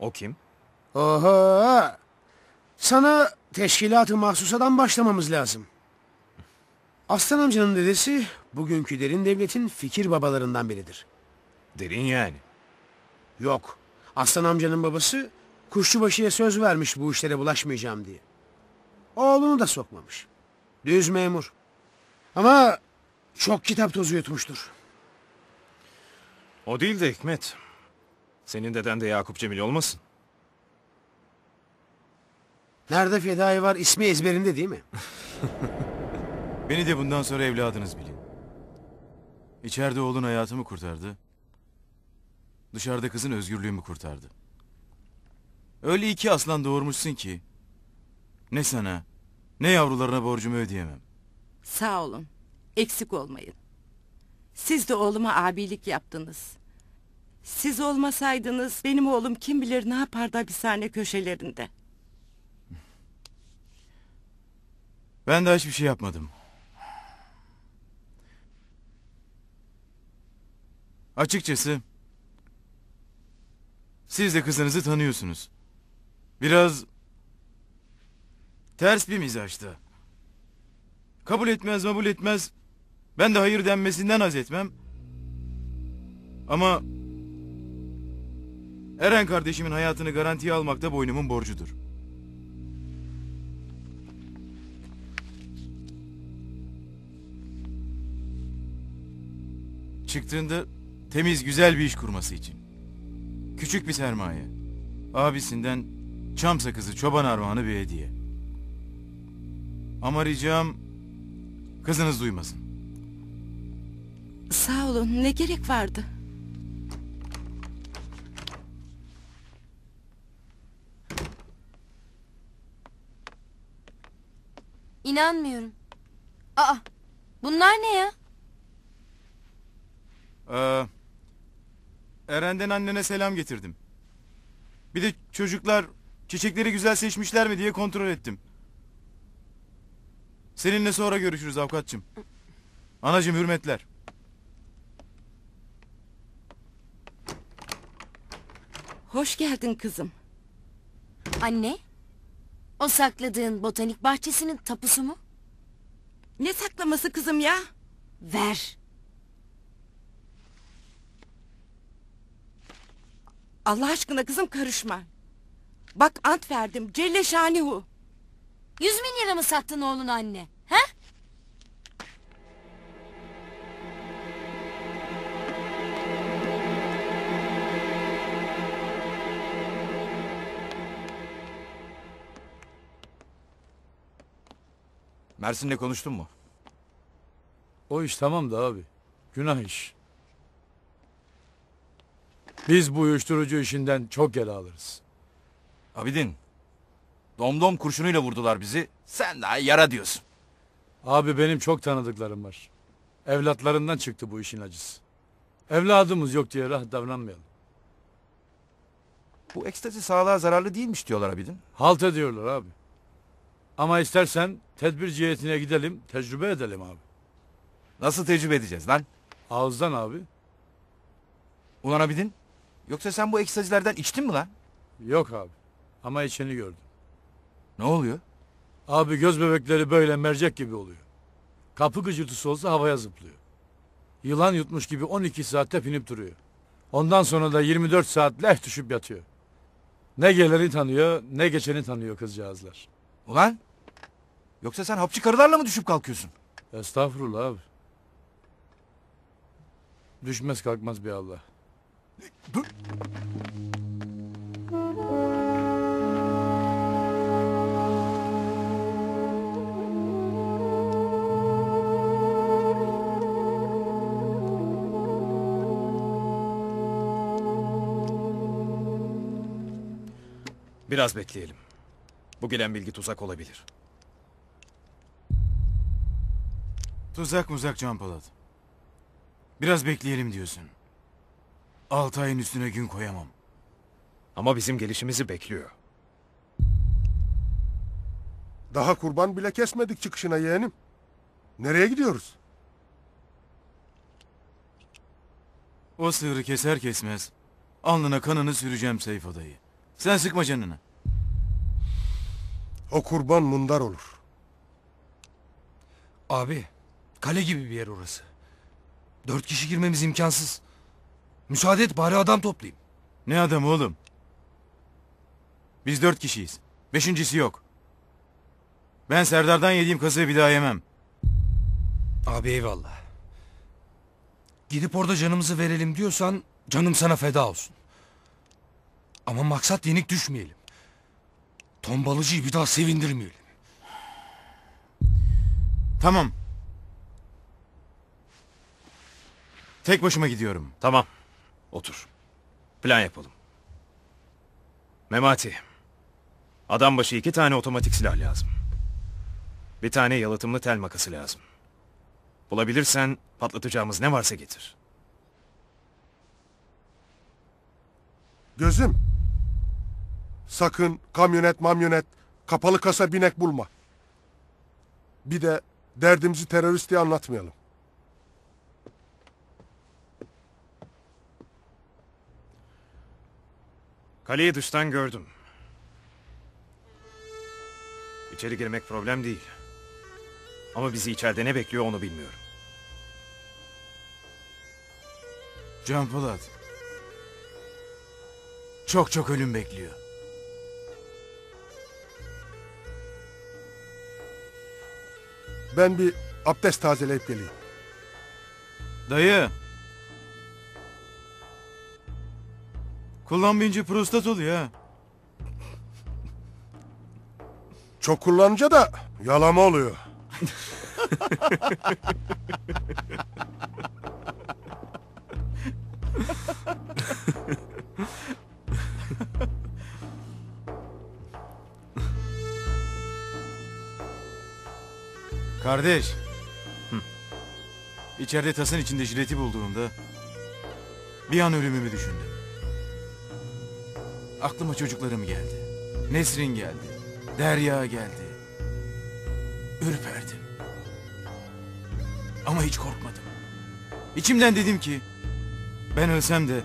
O kim? Oho! Sana teşkilat-ı mahsusadan başlamamız lazım. Aslan amcanın dedesi bugünkü derin devletin fikir babalarından biridir. Derin yani. Yok. Aslan amcanın babası Kuşçubaşı'ya söz vermiş bu işlere bulaşmayacağım diye. Oğlunu da sokmamış. Düz memur. Ama çok kitap tozu yutmuştur. O değil de Hikmet. Senin deden de Yakup Cemil olmasın? Nerede fedai var ismi ezberinde değil mi? (laughs) Beni de bundan sonra evladınız bilin. İçeride oğlun hayatımı kurtardı. Dışarıda kızın özgürlüğümü kurtardı. Öyle iki aslan doğurmuşsun ki... ...ne sana ne yavrularına borcumu ödeyemem. Sağ olun. Eksik olmayın. Siz de oğluma abilik yaptınız. Siz olmasaydınız benim oğlum kim bilir ne yapardı hapishane köşelerinde. Ben daha hiçbir şey yapmadım. Açıkçası Siz de kızınızı tanıyorsunuz. Biraz ters bir mizaçta. Kabul etmez kabul etmez. Ben de hayır denmesinden haz etmem. Ama Eren kardeşimin hayatını garantiye almak da boynumun borcudur. Çıktığında temiz güzel bir iş kurması için. Küçük bir sermaye. Abisinden çam sakızı çoban armağanı bir hediye. Ama ricam kızınız duymasın. Sağ olun ne gerek vardı? İnanmıyorum. Aa, bunlar ne ya? Ee, Eren'den annene selam getirdim. Bir de çocuklar çiçekleri güzel seçmişler mi diye kontrol ettim. Seninle sonra görüşürüz avukatçım. Anacığım hürmetler. Hoş geldin kızım. Anne, o sakladığın botanik bahçesinin tapusu mu? Ne saklaması kızım ya? Ver. Allah aşkına kızım karışma. Bak ant verdim Celle Şanihu. Yüz bin lira mı sattın oğlun anne? Mersin'le konuştun mu? O iş tamam da abi. Günah iş. Biz bu uyuşturucu işinden çok geri alırız. Abidin. Domdom kurşunuyla vurdular bizi. Sen daha yara diyorsun. Abi benim çok tanıdıklarım var. Evlatlarından çıktı bu işin acısı. Evladımız yok diye rahat davranmayalım. Bu ekstazi sağlığa zararlı değilmiş diyorlar Abidin. Halt ediyorlar abi. Ama istersen tedbir cihetine gidelim, tecrübe edelim abi. Nasıl tecrübe edeceğiz lan? Ağızdan abi. Ulan Abidin. Yoksa sen bu ekstazilerden içtin mi lan? Yok abi. Ama içini gördüm. Ne oluyor? Abi göz bebekleri böyle mercek gibi oluyor. Kapı gıcırtısı olsa havaya zıplıyor. Yılan yutmuş gibi 12 saat tepinip duruyor. Ondan sonra da 24 saat leh düşüp yatıyor. Ne geleni tanıyor ne geçeni tanıyor kızcağızlar. Ulan. Yoksa sen hapçı karılarla mı düşüp kalkıyorsun? Estağfurullah abi. Düşmez kalkmaz bir Allah. Dur. Biraz bekleyelim. Bu gelen bilgi tuzak olabilir. Tuzak muzak Can Polat. Biraz bekleyelim diyorsun. Altı ayın üstüne gün koyamam. Ama bizim gelişimizi bekliyor. Daha kurban bile kesmedik çıkışına yeğenim. Nereye gidiyoruz? O sığırı keser kesmez alnına kanını süreceğim Seyfo dayı. Sen sıkma canını. O kurban mundar olur. Abi, kale gibi bir yer orası. Dört kişi girmemiz imkansız. Müsaade et bari adam toplayayım. Ne adam oğlum? Biz dört kişiyiz. Beşincisi yok. Ben Serdar'dan yediğim kazığı bir daha yemem. Abi eyvallah. Gidip orada canımızı verelim diyorsan canım sana feda olsun. Ama maksat yenik düşmeyelim. Tombalıcıyı bir daha sevindirmeyelim. Tamam. Tek başıma gidiyorum. Tamam. Otur. Plan yapalım. Memati. Adam başı iki tane otomatik silah lazım. Bir tane yalıtımlı tel makası lazım. Bulabilirsen patlatacağımız ne varsa getir. Gözüm. Sakın kamyonet mamyonet kapalı kasa binek bulma. Bir de derdimizi terörist diye anlatmayalım. Kaleyi dıştan gördüm. İçeri girmek problem değil. Ama bizi içeride ne bekliyor onu bilmiyorum. Can Polat. Çok çok ölüm bekliyor. Ben bir abdest tazeleyip geleyim. Dayı. Kullanmayınca prostat oluyor ha. Çok kullanınca da yalama oluyor. Kardeş. İçeride tasın içinde jileti bulduğumda bir an ölümümü düşündüm. Aklıma çocuklarım geldi. Nesrin geldi. Derya geldi. Ürperdim. Ama hiç korkmadım. İçimden dedim ki ben ölsem de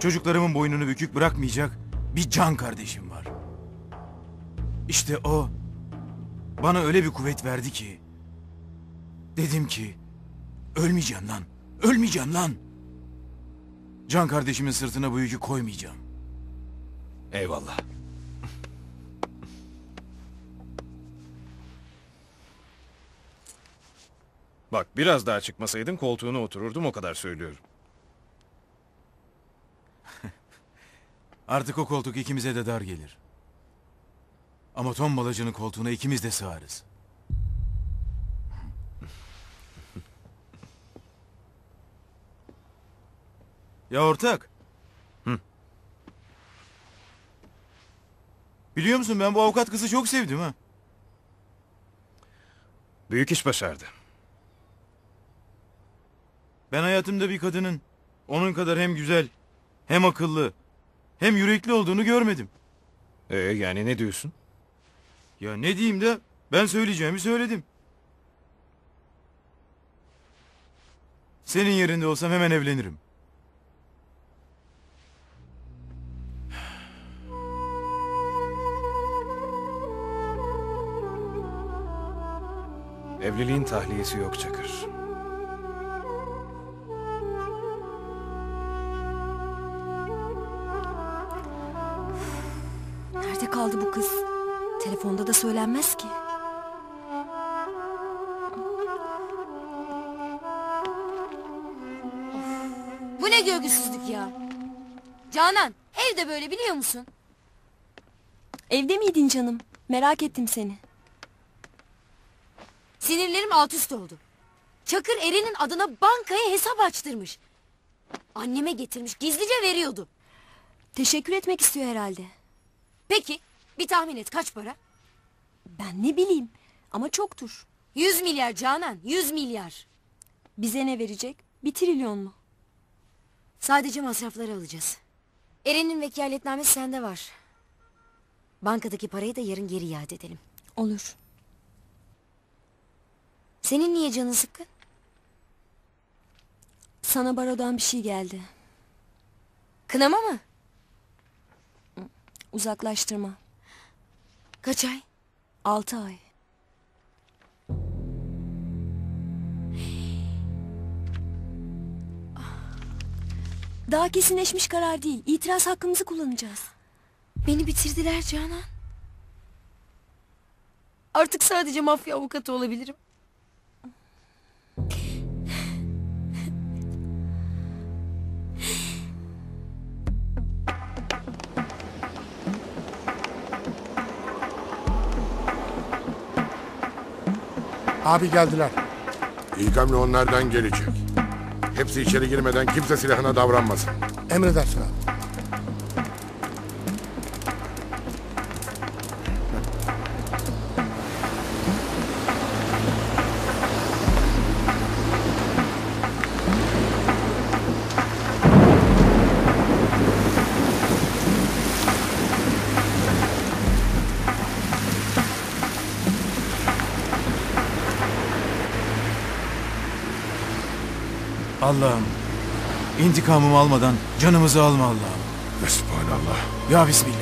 çocuklarımın boynunu bükük bırakmayacak bir can kardeşim var. İşte o bana öyle bir kuvvet verdi ki dedim ki ölmeyeceğim lan. Ölmeyeceğim lan. Can kardeşimin sırtına bu yükü koymayacağım. Eyvallah. Bak biraz daha çıkmasaydın koltuğuna otururdum o kadar söylüyorum. (laughs) Artık o koltuk ikimize de dar gelir. Ama ton balacının koltuğuna ikimiz de sığarız. (laughs) ya ortak. Biliyor musun ben bu avukat kızı çok sevdim ha. Büyük iş başardı. Ben hayatımda bir kadının onun kadar hem güzel, hem akıllı, hem yürekli olduğunu görmedim. Ee yani ne diyorsun? Ya ne diyeyim de ben söyleyeceğimi söyledim. Senin yerinde olsam hemen evlenirim. Evliliğin tahliyesi yok Çakır. Nerede kaldı bu kız? Telefonda da söylenmez ki. Bu ne görgüsüzlük ya? Canan evde böyle biliyor musun? Evde miydin canım? Merak ettim seni. Sinirlerim alt üst oldu. Çakır Eren'in adına bankaya hesap açtırmış. Anneme getirmiş gizlice veriyordu. Teşekkür etmek istiyor herhalde. Peki bir tahmin et kaç para? Ben ne bileyim ama çoktur. Yüz milyar Canan yüz milyar. Bize ne verecek? Bir trilyon mu? Sadece masrafları alacağız. Eren'in vekaletnamesi sende var. Bankadaki parayı da yarın geri iade edelim. Olur. Senin niye canın sıkkın? Sana barodan bir şey geldi. Kınama mı? Uzaklaştırma. Kaç ay? Altı ay. Daha kesinleşmiş karar değil. İtiraz hakkımızı kullanacağız. Beni bitirdiler Canan. Artık sadece mafya avukatı olabilirim. Abi geldiler. İlk hamle onlardan gelecek. Hepsi içeri girmeden kimse silahına davranmasın. Emredersin abi. Allah'ım intikamımı almadan canımızı alma Allah'ım. Subhanallah. Ya Bismillah.